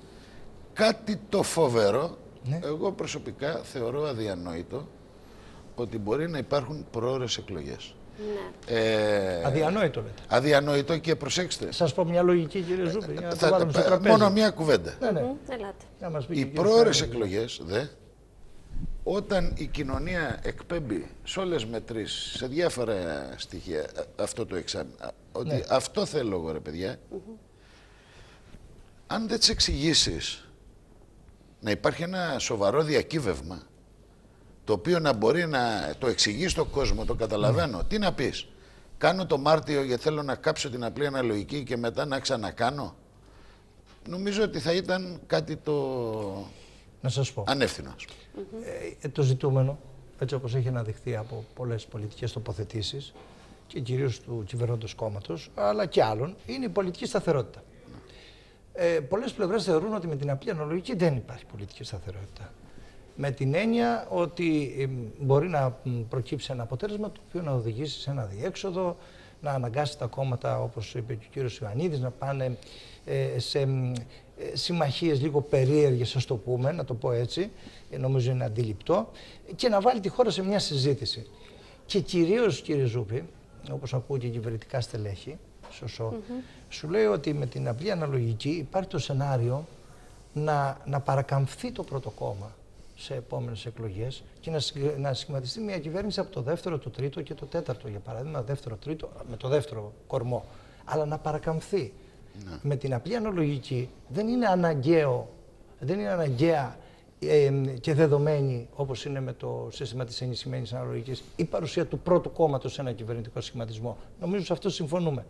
κάτι το φοβερό, Ναι. εγώ προσωπικά θεωρώ αδιανόητο ότι μπορεί να υπάρχουν προώρες εκλογές. Ναι. Ε, Ε, Αδιανόητο λέτε. αδιανόητο και προσέξτε. Σας πω μια λογική, κύριε Ζούπη, για να το θα- βάλουμε στο πα- τραπέζι. μόνο μία κουβέντα. Ναι, ναι. Μμ, Ελάτε. Να μας πει Οι και ο κύριος πρόορες Καρέλης. εκλογές, δε, όταν η κοινωνία εκπέμπει σε όλες μετρήσεις, σε διάφορα στοιχεία, α- αυτό το εξάμεινο, α, ότι Ναι. αυτό θέλω εγώ ρε παιδιά, αν δεν τις εξηγήσεις να υπάρχει ένα σοβαρό διακύβευμα, το οποίο να μπορεί να το εξηγείς στον κόσμο, το καταλαβαίνω. Τι να πεις, κάνω το Μάρτιο γιατί θέλω να κάψω την απλή αναλογική και μετά να ξανακάνω; Νομίζω ότι θα ήταν κάτι το Να σας πω. ανεύθυνο. ας πούμε. Ε, το ζητούμενο, έτσι όπως έχει αναδειχθεί από πολλές πολιτικές τοποθετήσεις και κυρίως του κυβερνώντος κόμματος, αλλά και άλλων, είναι η πολιτική σταθερότητα. Ε, πολλές πλευρές θεωρούν ότι με την απλή αναλογική δεν υπάρχει πολιτική σταθερότητα. Με την έννοια ότι ε, μπορεί να μ, προκύψει ένα αποτέλεσμα το οποίο να οδηγήσει σε ένα διέξοδο, να αναγκάσει τα κόμματα, όπως είπε και ο κύριος Ιωαννίδης, να πάνε ε, σε μ, ε, συμμαχίες λίγο περίεργες, ας το πούμε, να το πω έτσι, ε, νομίζω είναι αντιληπτό, και να βάλει τη χώρα σε μια συζήτηση. Και κυρίως, κύριε Ζούπη, όπως ακούω και κυβερνητικά στελέχη, σωσό, σου λέει ότι με την απλή αναλογική υπάρχει το σενάριο να, να παρακαμφθεί το πρώτο κόμμα σε επόμενες εκλογές και να, συγκ- να σχηματιστεί μια κυβέρνηση από το δεύτερο, το τρίτο και το τέταρτο, για παράδειγμα, δεύτερο, τρίτο, με το δεύτερο κορμό. Αλλά να παρακαμφθεί. Με την απλή αναλογική δεν είναι αναγκαίο, δεν είναι αναγκαία ε, και δεδομένη, όπως είναι με το σύστημα της ενισχυμένης αναλογικής, η παρουσία του πρώτου κόμματος σε ένα κυβερνητικό σχηματισμό. Νομίζω σε αυτό συμφωνούμε.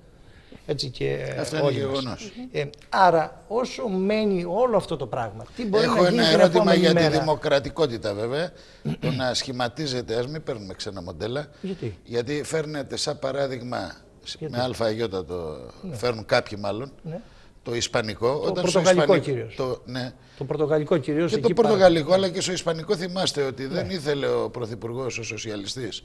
Έτσι και ε, Αυτό είναι όλοι μας. γεγονός. Ε, άρα, όσο μένει όλο αυτό το πράγμα, τι μπορεί Έχω να γίνει ένα την ερώτημα επόμενη για τη μέρα; δημοκρατικότητα βέβαια. το να σχηματίζεται, ας μην παίρνουμε ξένα μοντέλα. Γιατί; Γιατί φέρνετε σαν παράδειγμα, σ- Γιατί; με αλφαγιώτα το φέρνουν κάποιοι μάλλον, Ναι. το ισπανικό. Το στο πορτογαλικό Ισπανικό- κυρίως. Το, ναι. Το πορτογαλικό κυρίως Και εκεί το πάρα- πορτογαλικό αλλά και στο ισπανικό θυμάστε ότι Ναι. δεν ήθελε ο πρωθυπουργός ο σοσιαλιστής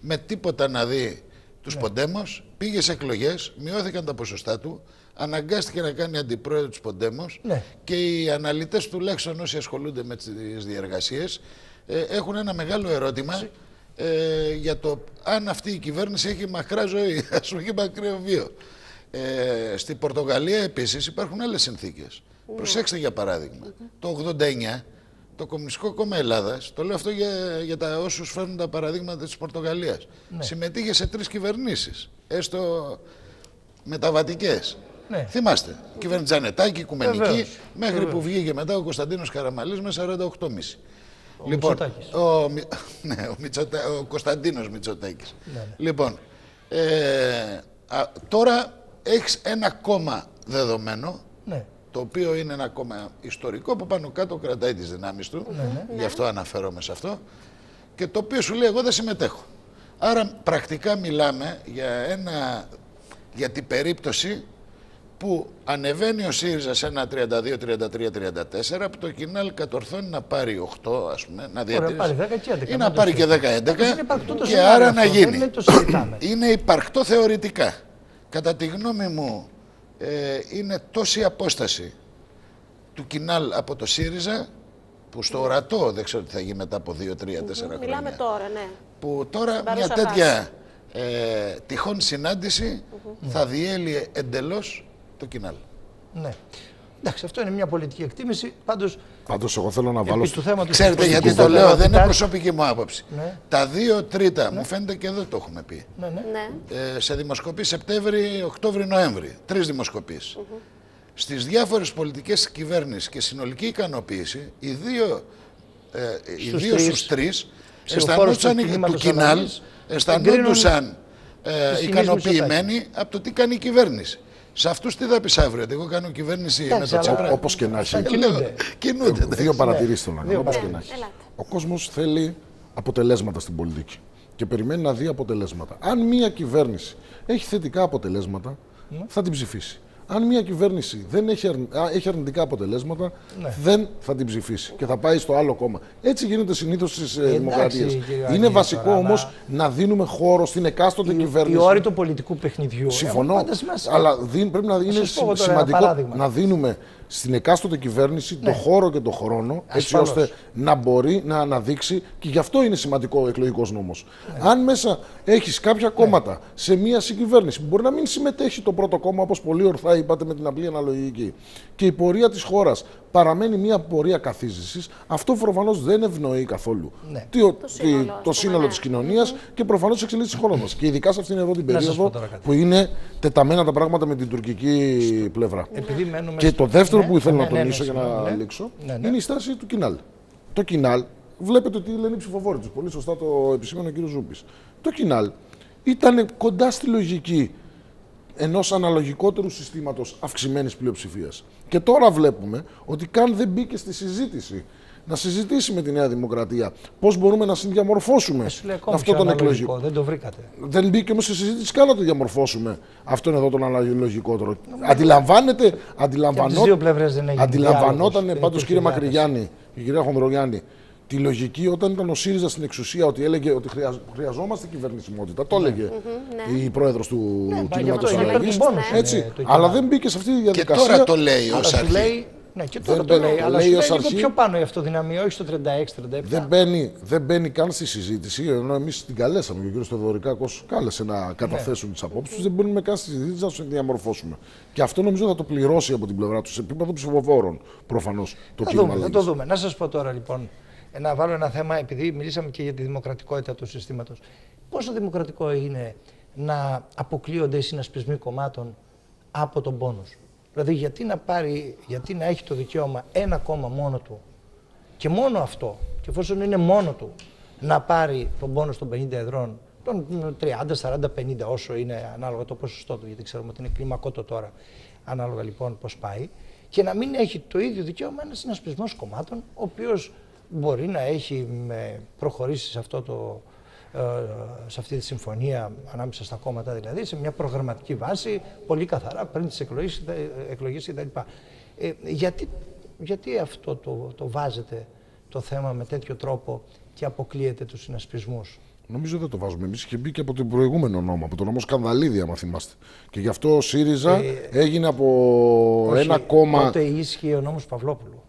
με τίποτα να δει τους Ναι. Ποντέμος, πήγες σε εκλογές, μειώθηκαν τα ποσοστά του, αναγκάστηκε να κάνει αντιπρόεδρο τους Ποντέμος Ναι. και οι αναλυτές τουλάχιστον όσοι ασχολούνται με τις διεργασίες ε, έχουν ένα μεγάλο ερώτημα ε, για το αν αυτή η κυβέρνηση έχει μακρά ζωή, ας πούμε, έχει μακρύ βίο. Ε, στην Πορτογαλία επίσης υπάρχουν άλλες συνθήκες. Προσέξτε για παράδειγμα. Το 89 το Κομμουνιστικό Κόμμα Ελλάδας, το λέω αυτό για, για τα όσους φέρνουν τα παραδείγματα της Πορτογαλίας, συμμετείχε σε τρεις κυβερνήσεις. Έστω μεταβατικές. Ναι. Θυμάστε. Κυβέρνηση Τζανετάκη, Οικουμενική, Βεβαίως. μέχρι Βεβαίως. που βγήκε μετά ο Κωνσταντίνος Καραμαλής με 48,5. Ο λοιπόν, Μητσοτάκης. ο, Μι- ναι, ο, Μητσοτα... ο Κωνσταντίνος Μητσοτάκης. Ναι, Λοιπόν, ε, α, τώρα έχεις ένα κόμμα δεδομένο, Ναι. Το οποίο είναι ένα κόμμα ιστορικό που πάνω κάτω κρατάει τις δυνάμεις του, Ναι, γι' αυτό αναφέρομαι σε αυτό, και το οποίο σου λέει εγώ δεν συμμετέχω. Άρα πρακτικά μιλάμε για, ένα, για την περίπτωση που ανεβαίνει ο ΣΥΡΙΖΑ σε ένα 32-33-34 που το Κινάλ κατορθώνει να πάρει 8 ας πούμε, να διατηρήσει. πάρει 10 και 11, Ή μην να το πάρει και 10-11 Δεν υπαρκτό το και σενάριο άρα αυτό, να γίνει. Δεν το συζητάμε. Είναι υπαρκτό θεωρητικά. Κατά τη γνώμη μου ε, είναι τόση απόσταση του Κινάλ από το ΣΥΡΙΖΑ που στο ορατό δεν ξέρω τι θα γίνει μετά από 2-3-4 χρόνια. Μιλάμε τώρα, ναι. Που τώρα Στην μια παρούσα τέτοια ε, τυχόν συνάντηση θα διέλυε εντελώς το Κινάλ. Ναι. Εντάξει, αυτό είναι μια πολιτική εκτίμηση. Πάντως, Πάντως, εγώ θέλω να βάλω. επί του θέματο. Ξέρετε γιατί το λέω, δεν είναι προσωπική μου άποψη. Ναι. Τα δύο τρίτα, μου φαίνεται και εδώ το έχουμε πει. Ναι, ναι. ναι. ε, σε δημοσκοπήσεις Σεπτέμβρη, Οκτώβρη, Νοέμβρη. Τρεις δημοσκοπήσεις. Στις διάφορες πολιτικές της κυβέρνησης και συνολική ικανοποίηση, οι δύο, ε, οι Στους δύο τρεις στους τρεις ψηφοφόρους αισθανόντουσαν του του κινήματος Κινάλ, αλλαγής, αισθανόντουσαν ε, της ικανοποιημένοι από το τι κάνει η κυβέρνηση. Σε αυτούς τι θα πεις αύριο, ότι εγώ κάνω κυβέρνηση με Εντάξει, το αλλά- Τσίπρα. Όπως και να έχει. Θα Και λέω, κινούνται. Κινούνται. ναι. Δύο παρατηρήσεις θέλω να Δύο κάνω. Όπως και παρατηρήσεις. να έχει. Ελάτε. Ο κόσμος θέλει αποτελέσματα στην πολιτική και περιμένει να δει αποτελέσματα. Αν μια κυβέρνηση έχει θετικά αποτελέσματα, θα την ψηφίσει. Αν μια κυβέρνηση δεν έχει, αρν- α, έχει αρνητικά αποτελέσματα, Ναι. δεν θα την ψηφίσει και θα πάει στο άλλο κόμμα. Έτσι γίνεται συνήθως στις εντάξει, δημοκρατίες. κύριε Είναι Αγγέλη, βασικό τώρα, όμως αλλά- να δίνουμε χώρο στην εκάστοτε Οι, οι κυβέρνηση. όροι του πολιτικού παιχνιδιού. Συμφωνώ. έχουν πάντα σημασία. Αλλά δίν- πρέπει να είναι σας πω εγώ σι- τώρα ένα σημαντικό παράδειγμα. Ναι. να δίνουμε στην εκάστοτε κυβέρνηση το χώρο και το χρόνο, έτσι Ασφαλώς. ώστε να μπορεί να αναδείξει και γι' αυτό είναι σημαντικό ο εκλογικός νόμος. Ναι. Αν μέσα έχεις κάποια κόμματα σε μία συγκυβέρνηση που μπορεί να μην συμμετέχει το πρώτο κόμμα, όπως πολύ ορθά είπατε με την απλή αναλογική, και η πορεία της χώρας παραμένει μία πορεία καθίζησης, αυτό προφανώς δεν ευνοεί καθόλου Ναι. τι- ο- Το τι- σύνολο, ας το πούμε, σύνολο ναι. της κοινωνίας και προφανώς τι εξελίξει τη χώρα μας. Και ειδικά σε αυτήν εδώ την Να σας περίοδο πω τώρα κάτι. που είναι τεταμένα τα πράγματα με την τουρκική πλευρά. Επειδή μένουμε Και στο- το δεύτερο Ναι, που ήθελα ναι, να ναι, ναι, τονίσω για συγγνώμη, να ναι. λήξω Ναι, ναι. είναι η στάση του Κινάλ. Το Κινάλ, βλέπετε τι λένε οι ψηφοφόροι τους. Πολύ σωστά το επισήμανε ο κ. Ζούπη. Το Κινάλ ήταν κοντά στη λογική ενός αναλογικότερου συστήματος αυξημένης πλειοψηφίας. Και τώρα βλέπουμε ότι καν δεν μπήκε στη συζήτηση να συζητήσει με τη Νέα Δημοκρατία πώς μπορούμε να συνδιαμορφώσουμε Ε, Σου λέει ακόμα αυτό πιο τον αναλογικό, εκλογικό. Δεν το βρήκατε. Δεν μπήκε όμως στη συζήτηση καν να το διαμορφώσουμε αυτόν εδώ τον αναλογικότερο. Αντιλαμβάνεται, Και από αντιλαμβανό... τις δύο πλευρές δεν έγινε αντιλαμβανόταν διάλογος, πάντως δεν κύριε υπήρχε Μακρυγιάννη και κυρία Χονδρογιάννη τη λογική όταν ήταν ο ΣΥΡΙΖΑ στην εξουσία ότι έλεγε ότι χρειαζ- χρειαζόμαστε κυβερνησιμότητα. Το έλεγε η πρόεδρος του Ναι, μα γι' κινήματος αυτό είναι αλλαγής. υπέρ του bonus, Έτσι. είναι το Αλλά κίνημα. δεν μπήκε σε αυτή τη Και διαδικασία. τώρα το λέει Αλλά ως σου αρχή. λέει. Ναι, και τώρα Δεν το το λέει. λέει, Αλλά λέει σου λέει ως λίγο αρχή. πιο πάνω η αυτοδυναμία, όχι στο 36-37. Δεν μπαίνει, δεν μπαίνει καν στη συζήτηση, ενώ εμείς την καλέσαμε και ο κ. Θεοδωρικάκος κάλεσε να καταθέσουν Ναι. τις απόψεις τους. Δεν μπαίνουμε καν στη συζήτηση να τους διαμορφώσουμε. Και αυτό νομίζω θα το πληρώσει από την πλευρά τους σε επίπεδο ψηφοφόρων προφανώς το Θα κίνημα δούμε, θα αλλαγής. το δούμε. Να σας πω τώρα λοιπόν, να βάλω ένα θέμα, επειδή μιλήσαμε και για τη δημοκρατικότητα του συστήματος. Πόσο δημοκρατικό είναι να αποκλείονται οι συνασπισμοί κομμάτων από τον πόνο. Δηλαδή, γιατί να, πάρει, γιατί να έχει το δικαίωμα ένα κόμμα μόνο του και μόνο αυτό, και εφόσον είναι μόνο του, να πάρει τον πόνο των 50 εδρών, των 30, 40, 50, όσο είναι ανάλογα το ποσοστό του, γιατί ξέρουμε ότι είναι κλιμακότο τώρα, ανάλογα λοιπόν πώς πάει, και να μην έχει το ίδιο δικαίωμα ένας συνασπισμός κομμάτων, ο οποίος μπορεί να έχει με, προχωρήσει σε, αυτό το, ε, σε αυτή τη συμφωνία ανάμεσα στα κόμματα, δηλαδή σε μια προγραμματική βάση, πολύ καθαρά πριν τις εκλογές κτλ. Ε, γιατί, γιατί αυτό το, το βάζετε το θέμα με τέτοιο τρόπο και αποκλείεται τους συνασπισμούς; Νομίζω δεν το βάζουμε εμείς. Είχε μπει και από τον προηγούμενο νόμο, από τον νόμο Σκανδαλίδη, άμα θυμάστε. Και γι' αυτό ο ΣΥΡΙΖα Ε, έγινε από Όχι, ένα κόμμα. Τότε ίσχυε ο νόμος Παυλόπουλου.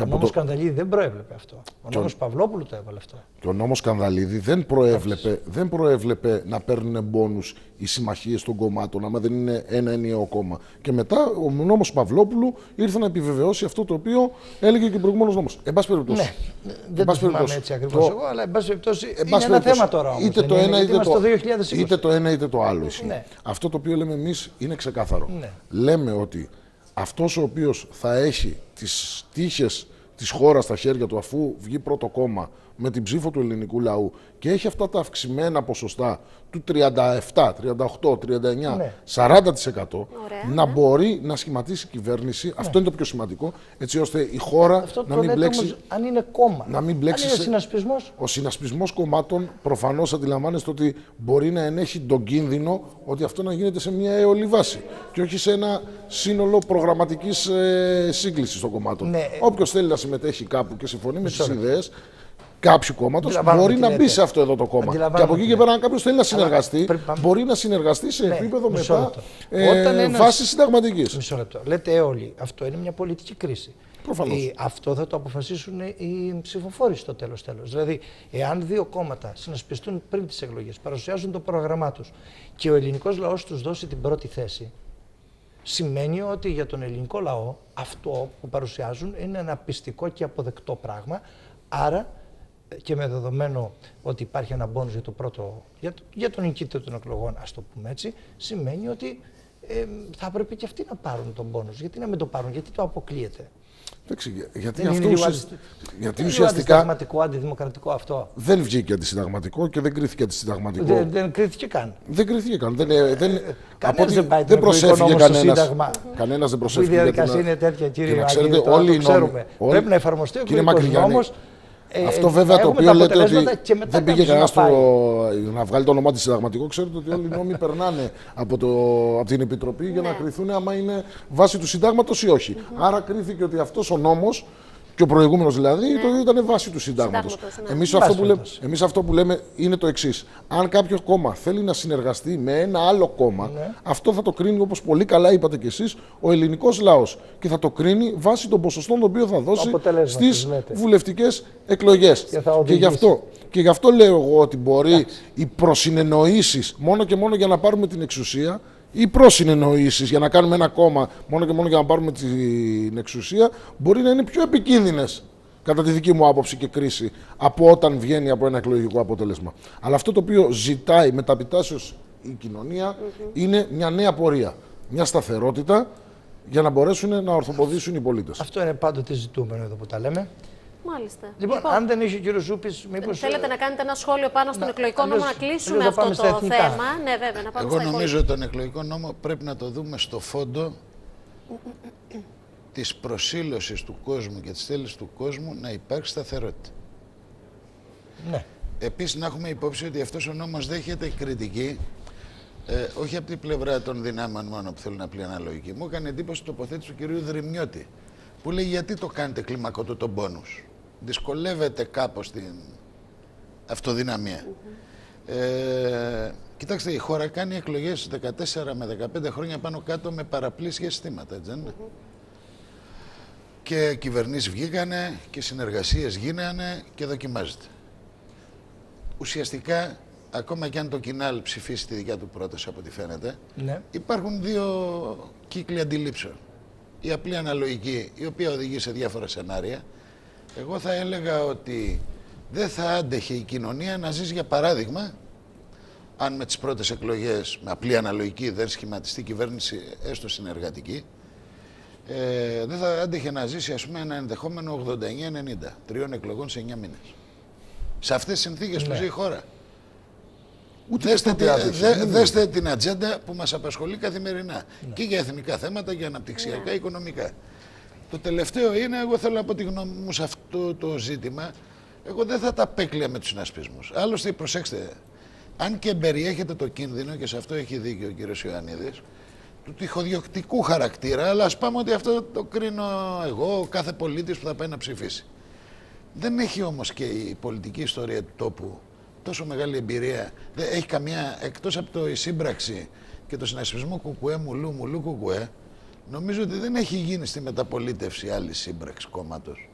Ο νόμος το... Κανδαλίδη δεν προέβλεπε αυτό. Ο και νόμος ο... Παυλόπουλου το έβαλε αυτό. Και ο νόμος Κανδαλίδη δεν προέβλεπε, δεν προέβλεπε να παίρνουν μπόνους οι συμμαχίες των κομμάτων, άμα δεν είναι ένα ενιαίο κόμμα. Και μετά ο νόμος Παυλόπουλου ήρθε να επιβεβαιώσει αυτό το οποίο έλεγε και ο προηγούμενος νόμος. Εν πάση περιπτώσει. Ναι, δεν το θυμάμαι έτσι ακριβώς το... εγώ, αλλά εν πάση περιπτώσει είναι ένα θέμα τώρα όμως, είτε το ένα είτε το, είτε το ένα είτε το άλλο. Ναι. Αυτό το οποίο λέμε εμείς είναι ξεκάθαρο. Ναι. Λέμε ότι αυτός ο οποίος θα έχει τις τύχες της χώρας στα χέρια του, αφού βγει πρώτο κόμμα με την ψήφο του ελληνικού λαού και έχει αυτά τα αυξημένα ποσοστά του 37, 38, 39, 40% να ναι. μπορεί να σχηματίσει κυβέρνηση. Ναι. Αυτό είναι το πιο σημαντικό, έτσι ώστε η χώρα Αυτό να μην μπλέξει. Όμως, αν είναι κόμμα. Να μην μπλέξει. Αν είναι συνασπισμός. Ο συνασπισμός κομμάτων προφανώς αντιλαμβάνεστε ότι μπορεί να ενέχει τον κίνδυνο ότι αυτό να γίνεται σε μια αιωλή βάση και όχι σε ένα σύνολο προγραμματικής ε, σύγκλησης των κομμάτων. Ναι. Όποιος θέλει να συμμετέχει κάπου και συμφωνεί με τις ιδέες κάποιου κόμματος μπορεί να μπει σε αυτό εδώ το κόμμα. Και από εκεί και πέρα, αν κάποιος θέλει να συνεργαστεί, μπορεί να συνεργαστεί σε ναι, επίπεδο μετά ε, βάση συνταγματικής. Μισό λεπτό. Λέτε όλοι, αυτό είναι μια πολιτική κρίση. Προφανώς. Ε, αυτό θα το αποφασίσουν οι ψηφοφόροι στο τέλος τέλος. Δηλαδή, εάν δύο κόμματα συνασπιστούν πριν τις εκλογές, παρουσιάζουν το πρόγραμμά τους και ο ελληνικός λαός τους δώσει την πρώτη θέση, σημαίνει ότι για τον ελληνικό λαό αυτό που παρουσιάζουν είναι ένα πιστικό και αποδεκτό πράγμα. Άρα και με δεδομένο ότι υπάρχει ένα μπόνους για, το πρώτο, για, για τον νικητή των εκλογών, ας το πούμε έτσι, σημαίνει ότι ε, θα έπρεπε και αυτοί να πάρουν τον πόνους. Γιατί να μην το πάρουν, γιατί το αποκλείεται. Εντάξει, γιατί αυτό είναι γιατί ουσιαστικά. Αντισυνταγματικό, αντιδημοκρατικό αυτό. Δεν βγήκε αντισυνταγματικό και δεν κρίθηκε αντισυνταγματικό. Δεν, δεν κρίθηκε καν. Δεν κρίθηκε καν. Δεν, ε, δεν, ε, κανένας δεν, πάει δεν προσέφηκε κανένας. Κανένας δεν προσέφηκε. Η διαδικασία είναι τέτοια, κύριε Αγγέλη. Όλοι οι νόμοι. Πρέπει να εφαρμοστεί ο νόμος ε, Αυτό βέβαια το οποίο λέτε ότι δεν πήγε κανένας να βγάλει το όνομά της συνταγματικό. Ξέρετε ότι όλοι οι νόμοι περνάνε από, το, από την Επιτροπή για να ναι. κρυθούν άμα είναι βάση του συντάγματος ή όχι. Άρα κρίθηκε ότι αυτός ο νόμος και ο προηγούμενος δηλαδή ναι. το ήταν βάση του συντάγματος. Ναι. Εμείς αυτό, που λέμε, εμείς αυτό που λέμε είναι το εξής. Αν κάποιος κόμμα θέλει να συνεργαστεί με ένα άλλο κόμμα, ναι. αυτό θα το κρίνει όπως πολύ καλά είπατε κι εσείς ο ελληνικός λαός. Και θα το κρίνει βάσει των ποσοστών το οποίο θα δώσει στις βουλευτικές εκλογές. Και, και, γι αυτό, και γι' αυτό λέω εγώ ότι μπορεί οι προσυνεννοήσεις μόνο και μόνο για να πάρουμε την εξουσία ή προσυνεννοήσει για να κάνουμε ένα κόμμα μόνο και μόνο για να πάρουμε την εξουσία μπορεί να είναι πιο επικίνδυνες κατά τη δική μου άποψη και κρίση από όταν βγαίνει από ένα εκλογικό αποτέλεσμα. Αλλά αυτό το οποίο ζητάει μεταπιτάσεως η κοινωνία είναι μια νέα πορεία, μια σταθερότητα για να μπορέσουν να ορθοποδήσουν οι πολίτες. Αυτό είναι πάντοτε ζητούμενο εδώ που τα λέμε. Μάλιστα. Λοιπόν, λοιπόν, αν δεν είχε ο κύριος Ζούπης, μήπως. Θέλετε να κάνετε ένα σχόλιο πάνω στον να, εκλογικό νόμο, να κλείσουμε αυτό το θέμα; Ναι, βέβαια, να πάμε Εγώ νομίζω ότι τον εκλογικό νόμο πρέπει να το δούμε στο φόντο της προσήλωσης του κόσμου και της θέλησης του κόσμου να υπάρξει σταθερότητα. Ναι. Επίσης να έχουμε υπόψη ότι αυτός ο νόμος δέχεται κριτική ε, όχι από την πλευρά των δυνάμεων μόνο που θέλουν να πλήρη αναλογική. Μου έκανε εντύπωση τοποθέτηση του κυρίου Δρυμιώτη που λέει γιατί το κάνετε κλίμακο του τον πόνους; Δυσκολεύεται κάπως την αυτοδυναμία. Ε, κοιτάξτε, η χώρα κάνει εκλογές 14 με 15 χρόνια πάνω κάτω με παραπλήσια συστήματα, έτσι δεν Και κυβερνήσεις βγήκανε και συνεργασίες γίνανε και δοκιμάζεται. Ουσιαστικά, ακόμα και αν το κοινάλ ψηφίσει τη δικιά του πρόταση από ό,τι φαίνεται, ναι. υπάρχουν δύο κύκλοι αντιλήψεων. Η απλή αναλογική, η οποία οδηγεί σε διάφορα σενάρια, εγώ θα έλεγα ότι δεν θα άντεχε η κοινωνία να ζήσει για παράδειγμα αν με τις πρώτες εκλογές με απλή αναλογική δεν σχηματιστεί κυβέρνηση έστω συνεργατική ε, δεν θα άντεχε να ζήσει ας πούμε ένα ενδεχόμενο 89-90 τριών εκλογών σε 9 μήνες. Σε αυτές τις συνθήκες που ναι. ζει η χώρα. Ούτε δέστε, δε, δέστε την ατζέντα που μας απασχολεί καθημερινά. Ναι. Και για εθνικά θέματα, για αναπτυξιακά, ναι. οικονομικά. Το τελευταίο είναι, εγώ θέλω να πω τη γνώμη μου σε αυτό το ζήτημα, εγώ δεν θα τα απέκλεια με τους συνασπισμούς. Άλλωστε, προσέξτε, αν και περιέχεται το κίνδυνο, και σε αυτό έχει δίκιο ο κύριος Ιωαννίδης, του τυχοδιοκτικού χαρακτήρα, αλλά ας πάμε ότι αυτό το κρίνω εγώ, κάθε πολίτης που θα πάει να ψηφίσει. Δεν έχει όμως και η πολιτική ιστορία του τόπου τόσο μεγάλη εμπειρία. Δεν έχει καμία, εκτός από το η σύμπραξη και το συνασπισμό κουκουέ μουλού μουλού κουκουέ, Νομίζω ότι δεν έχει γίνει στη μεταπολίτευση άλλη σύμπραξη κόμματος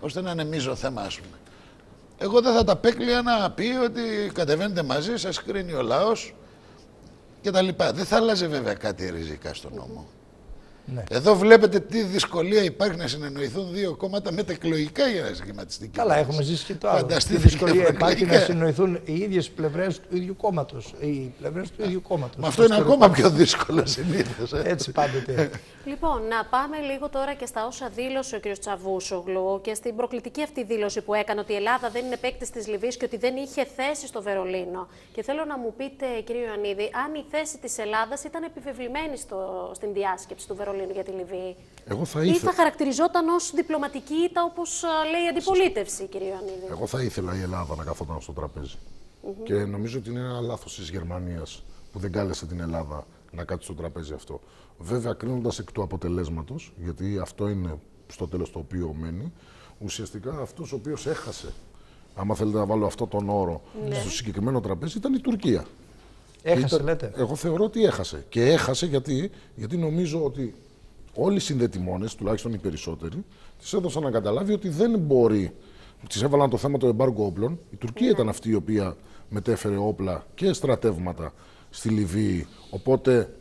ώστε να είναι μείζο θέμα, ας πούμε. Εγώ δεν θα τα απέκλεια να πει ότι κατεβαίνετε μαζί, σας κρίνει ο λαός και τα λοιπά. Δεν θα άλλαζε βέβαια κάτι ριζικά στον νόμο. Ναι. Εδώ βλέπετε τι δυσκολία υπάρχει να συνεννοηθούν δύο κόμματα μετακλογικά για να σχηματιστεί. Καλά, κυβέρνηση. έχουμε ζήσει και το άλλο. Τι Φανταστείτε δυσκολία και υπάρχει να εκλογικά. συνοηθούν οι ίδιες πλευρές του ίδιου κόμματος. Οι πλευρές του ίδιου κόμματος. Μα αυτό είναι ακόμα πιο δύσκολο συνήθως. Έτσι πάντοτε. Λοιπόν, να πάμε λίγο τώρα και στα όσα δήλωσε ο κ. Τσαβούσογλου και στην προκλητική αυτή δήλωση που έκανε ότι η Ελλάδα δεν είναι παίκτης της Λιβύης και ότι δεν είχε θέση στο Βερολίνο. Και θέλω να μου πείτε, κ. Ιωαννίδη, αν η θέση της Ελλάδας ήταν επιβεβλημένη στο, στην διάσκεψη του Βερολίνου για τη Λιβύη. Εγώ θα Ή θα ήθελα. χαρακτηριζόταν ως διπλωματική ήττα, όπως λέει η αντιπολίτευση, κ. Ιωαννίδη. Εγώ θα ήθελα η Ελλάδα να καθόταν στο τραπεζι Και νομίζω ότι είναι ένα λάθος της Γερμανίας που δεν κάλεσε την Ελλάδα να κάτσει στο τραπέζι αυτό. Βέβαια, κρίνοντα εκ του αποτελέσματος, γιατί αυτό είναι στο τέλος το οποίο μένει, ουσιαστικά αυτός ο οποίος έχασε, άμα θέλετε να βάλω αυτό τον όρο, στο συγκεκριμένο τραπέζι ήταν η Τουρκία. Έχασε, Ήταν- λέτε. Εγώ θεωρώ ότι έχασε. Και έχασε γιατί, γιατί νομίζω ότι όλοι οι συνδετημόνες, τουλάχιστον οι περισσότεροι, τη έδωσαν να καταλάβει ότι δεν μπορεί. Τη έβαλαν το θέμα του εμπάργου όπλων. Η Τουρκία ήταν αυτή η οποία μετέφερε όπλα και στρατεύματα στη Λιβύη. Οπότε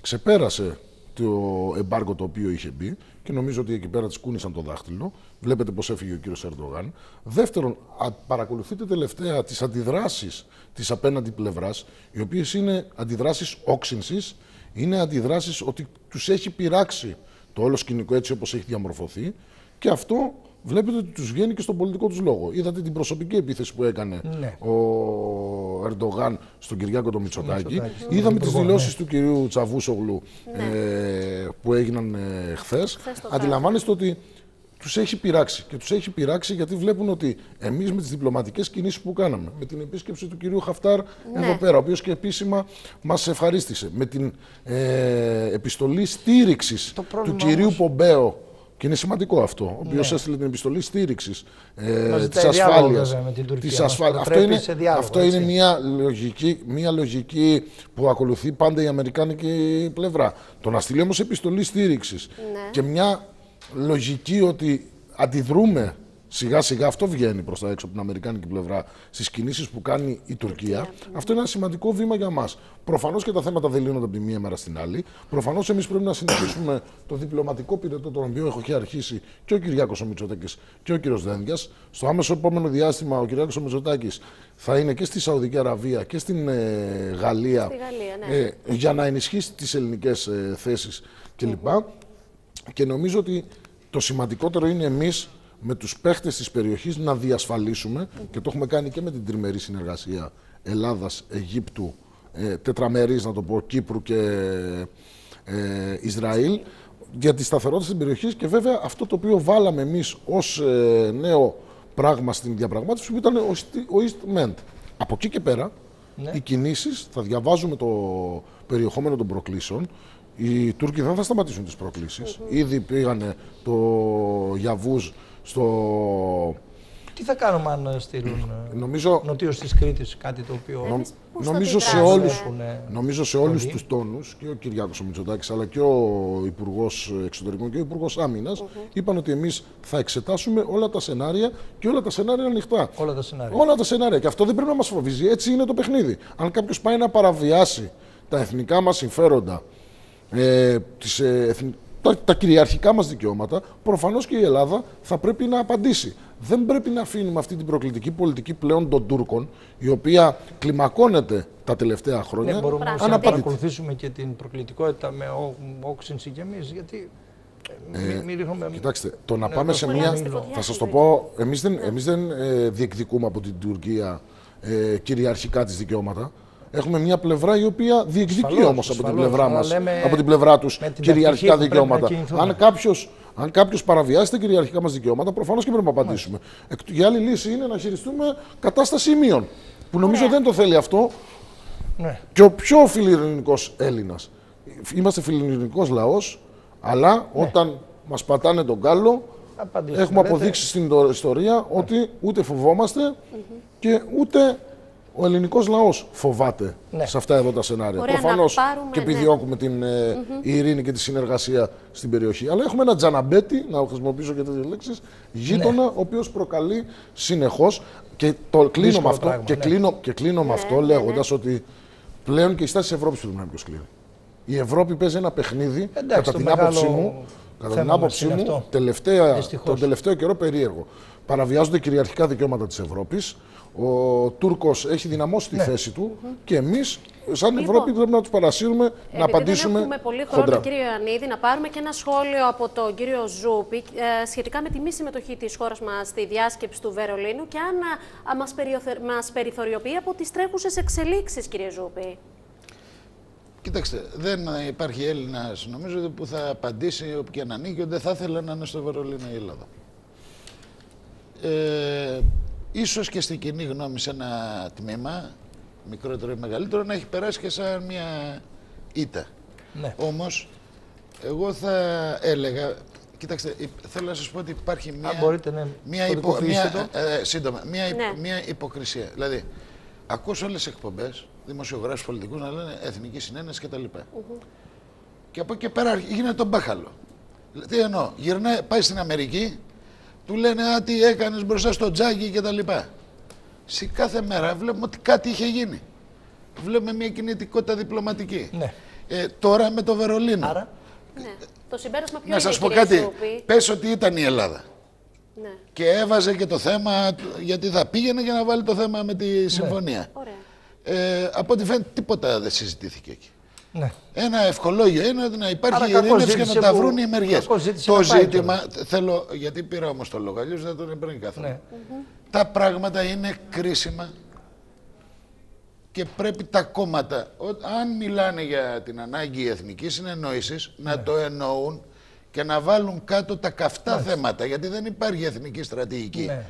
ξεπέρασε το εμπάργκο το οποίο είχε μπει και νομίζω ότι εκεί πέρα της κούνησαν το δάχτυλο. Βλέπετε πώς έφυγε ο κύριος Ερντογάν. Δεύτερον, α, παρακολουθείτε τελευταία τις αντιδράσεις της απέναντι πλευράς, οι οποίες είναι αντιδράσεις όξυνσης, είναι αντιδράσεις ότι τους έχει πειράξει το όλο σκηνικό έτσι όπως έχει διαμορφωθεί και αυτό βλέπετε ότι τους βγαίνει και στον πολιτικό τους λόγο. Είδατε την προσωπική επίθεση που έκανε Ναι. ο Ερντογάν στον Κυριάκο το Μητσοτάκη. Μητσοτάκη, στον Είδαμε τις Υπουργό, δηλώσεις του κυρίου Τσαβούσογλου ε, που έγιναν ε, χθες. το Αντιλαμβάνεστε ότι τους έχει πειράξει. Και τους έχει πειράξει γιατί βλέπουν ότι εμείς με τις διπλωματικές κινήσεις που κάναμε, με την επίσκεψη του κυρίου Χαφτάρ Ναι. εδώ πέρα, ο οποίος και επίσημα μας ευχαρίστησε, με την ε, επιστολή στήριξης Το του πρόβλημα κυρίου όμως- Πομπέο. Και είναι σημαντικό αυτό. Ο οποίος έστειλε την επιστολή στήριξης ε, Μας της ζητάει διάλογο, ασφάλειας. βέβαια, με την Τουρκία. Της Μας ασφάλειας. Αυτό προτρέπει είναι, σε διάλογο, αυτό είναι έτσι. μια λογική, μια λογική που ακολουθεί πάντα η Αμερικάνικη πλευρά. Το να στείλει όμως επιστολή στήριξης Ναι. και μια λογική ότι αντιδρούμε σιγά σιγά, αυτό βγαίνει προς τα έξω από την Αμερικάνικη πλευρά στις κινήσεις που κάνει η Τουρκία. Αυτό είναι ένα σημαντικό βήμα για μας. Προφανώς και τα θέματα δεν λύνονται από τη μία μέρα στην άλλη. Προφανώς εμείς πρέπει να συνεχίσουμε το διπλωματικό πυρετό, τον οποίο έχει αρχίσει και ο Κυριάκος ο Μητσοτάκη και ο κύριος Δένδια. Στο άμεσο επόμενο διάστημα, ο Κυριάκος ο Μητσοτάκη θα είναι και στη Σαουδική Αραβία και στην ε, Γαλλία, Στη Γαλλία, ναι. ε, για να ενισχύσει τις ελληνικές ε, θέσεις κλπ. Και νομίζω ότι το σημαντικότερο είναι εμείς με τους παίχτες της περιοχής να διασφαλίσουμε και το έχουμε κάνει και με την τριμερή συνεργασία Ελλάδα-Αιγύπτου, ε, τετραμερής να το πω, Κύπρου και ε, Ισραήλ για τη σταθερότητα στην περιοχής και βέβαια αυτό το οποίο βάλαμε εμείς ως ε, νέο πράγμα στην διαπραγμάτευση που ήταν ο, East- ο East Ment. Από εκεί και πέρα οι κινήσεις θα διαβάζουμε το περιεχόμενο των προκλήσεων. Οι Τούρκοι δεν θα σταματήσουν τις προκλήσεις. Ήδη πήγανε το Γιαβούζ στο... Τι θα κάνουμε αν στείλουν Νομίζω, νοτίω της Κρήτης κάτι το οποίο. Εμείς πώς θα νομίζω, σε αντιδράσουμε; όλους, Έχουνε νομίζω σε όλους πολύ. τους τόνους και ο Κυριάκος ο Μητσοτάκης αλλά και ο Υπουργός Εξωτερικών και ο Υπουργός Άμυνας είπαν ότι εμείς θα εξετάσουμε όλα τα σενάρια και όλα τα σενάρια ανοιχτά. Όλα τα σενάρια. Όλα τα σενάρια. Και αυτό δεν πρέπει να μας φοβίζει. Έτσι είναι το παιχνίδι. Αν κάποιος πάει να παραβιάσει τα εθνικά μας συμφέροντα, ε, τις, ε, εθν- τα, τα κυριαρχικά μας δικαιώματα, προφανώς και η Ελλάδα θα πρέπει να απαντήσει. Δεν πρέπει να αφήνουμε αυτή την προκλητική πολιτική πλέον των Τούρκων, η οποία κλιμακώνεται τα τελευταία χρόνια. Ναι, μπορούμε όμως να αναπαντήτη. παρακολουθήσουμε και την προκλητικότητα με ό- όξυνση κι εμείς. Γιατί. ε, μην- μην ρίχνουμε. Κοιτάξτε, το να Ναι, πάμε το σε πολύ μια. στη φωτιά Θα σας στη το Λιβύη. πω, εμείς δεν, εμείς δεν ε, διεκδικούμε από την Τουρκία ε, κυριαρχικά τη δικαιώματα. Έχουμε μια πλευρά η οποία διεκδικεί Ασφαλώς, όμως από την ασφαλώς, πλευρά αλλά μας, λέμε από την πλευρά τους με την κυριαρχικά τακτική που πρέπει να δικαιώματα. κινηθούμε. Αν κάποιος αν κάποιος παραβιάσει τα κυριαρχικά μας δικαιώματα, προφανώς και πρέπει να απαντήσουμε. Εκ, η άλλη λύση είναι να χειριστούμε κατάσταση ημείων. Που νομίζω Ωραία. δεν το θέλει αυτό Ναι. και ο πιο φιλιρινικός Έλληνας. Είμαστε φιλιρινικός λαός, αλλά όταν μας πατάνε τον κάλο, Απαντήστε, έχουμε λέτε. αποδείξει στην το- ιστορία ότι ούτε φοβόμαστε και ούτε Ο ελληνικός λαός φοβάται Ναι. σε αυτά εδώ τα σενάρια. Ωραία, να Προφανώς πάρουμε, και ναι. επιδιώκουμε την ε, ειρήνη και τη συνεργασία στην περιοχή. Αλλά έχουμε ένα τζαναμπέτη, να χρησιμοποιήσω και τέτοιες λέξεις, γείτονα, ο οποίος προκαλεί συνεχώς. Και το κλείνω Δύσκολο με αυτό, πράγμα, και ναι. κλείνω, και κλείνω με αυτό ναι, λέγοντας ότι πλέον και η στάση της Ευρώπης πρέπει να είναι πιο σκληρή. Η Ευρώπη παίζει ένα παιχνίδι, Εντάξει, κατά το την μεγάλο άποψή μου, κατά θέμα την μας άποψή είναι μου αυτό. τελευταία, Δυστυχώς. τον τελευταίο καιρό περίεργο. Παραβιάζονται κυριαρχικά δικαιώματα της Ευρώπης. Ο Τούρκος έχει δυναμώσει τη Ναι. θέση του και εμείς, σαν Λοιπόν, Ευρώπη, πρέπει να τους παρασύρουμε να Επειδή απαντήσουμε. δεν έχουμε πολύ χρόνο, χοντρά. κύριε Ιωαννίδη, να πάρουμε και ένα σχόλιο από τον κύριο Ζούπη ε, σχετικά με τη μη συμμετοχή της χώρας μας στη διάσκεψη του Βερολίνου και αν μας μας περιθωριοποιεί από τις τρέχουσες εξελίξεις, κύριε Ζούπη. Κοιτάξτε, δεν υπάρχει Έλληνας νομίζω που θα απαντήσει όπου και να ανήκει ότι δεν θα ήθελε να είναι στο Βερολίνο η Ελλάδα. Ε, ίσως και στην κοινή γνώμη σε ένα τμήμα, μικρότερο ή μεγαλύτερο, να έχει περάσει και σαν μια ήττα. Ναι. Όμως, εγώ θα έλεγα, κοιτάξτε, υ- θέλω να σας πω ότι υπάρχει μια, Αν μπορείτε, ναι, μια, κωδικοποιήστε μια, το. ε, σύντομα, μια, υπο- Ναι. μια υποκρισία. Δηλαδή, ακούω σε όλες τις εκπομπές, δημοσιογράφους πολιτικούς να λένε εθνική συνένεση κτλ. Και από εκεί και πέρα γίνεται τον μπάχαλο. Τι εννοώ, γυρνάει, πάει στην Αμερική, του λένε Α, τι έκανες μπροστά στο τζάκι κτλ. Σε κάθε μέρα βλέπουμε ότι κάτι είχε γίνει. Βλέπουμε μια κινητικότητα διπλωματική. Ναι. Ε, τώρα με το Βερολίνο. Άρα, Ναι. Το συμπέρασμα ποιο να είναι, σας πω κύριε κάτι. Ζούπη. Πες ότι ήταν η Ελλάδα. Ναι. Και έβαζε και το θέμα, του- γιατί θα πήγαινε για να βάλει το θέμα με τη συμφωνία. Ωραία. Ε, από ό,τι φαίνεται τίποτα δεν συζητήθηκε εκεί. Ναι. Ένα ευχολόγιο είναι ότι να υπάρχει Άρα κακώς ειρήνευση και να ζήτησε τα που- βρουν οι μεριές. κακώς ζήτησε Το να πάει ζήτημα, θέλω, γιατί πήρα όμως το λόγο, αλλιώς δεν τον έπαιρνε καθόλου. Ναι. Τα πράγματα είναι κρίσιμα και πρέπει τα κόμματα, ο- αν μιλάνε για την ανάγκη εθνικής συνεννόησης, Ναι. να το εννοούν και να βάλουν κάτω τα καυτά θέματα, γιατί δεν υπάρχει εθνική στρατηγική. ναι.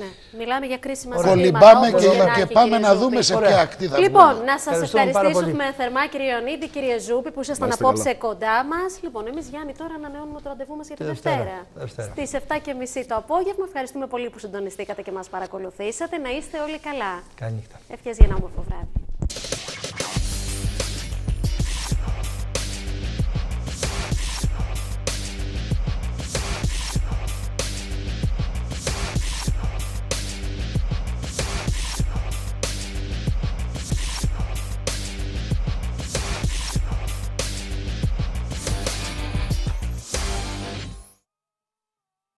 Ναι. Μιλάμε για κρίσιμα Ωραία. ζητήματα. Κολυμπάμε όπως και, να και έχει, πάμε κύριε να Ζούπη. δούμε σε Ωραία. ποια ακτή θα Λοιπόν, βγούμε. να σας Ευχαριστούμε πάρα ευχαριστήσουμε πολύ. θερμά, κύριε Ιωαννίδη, κύριε Ζούπη, που ήσασταν Να είστε απόψε καλά. κοντά μας. Λοιπόν, εμείς Γιάννη τώρα ανανεώνουμε το ραντεβού μας για τη Τη Δευτέρα. Δευτέρα. Δευτέρα. Στις 7.30 το απόγευμα. Ευχαριστούμε πολύ που συντονιστήκατε και μας παρακολουθήσατε. Να είστε όλοι καλά. Καλή νύχτα. Ευχές για ένα όμορφο βράδυ.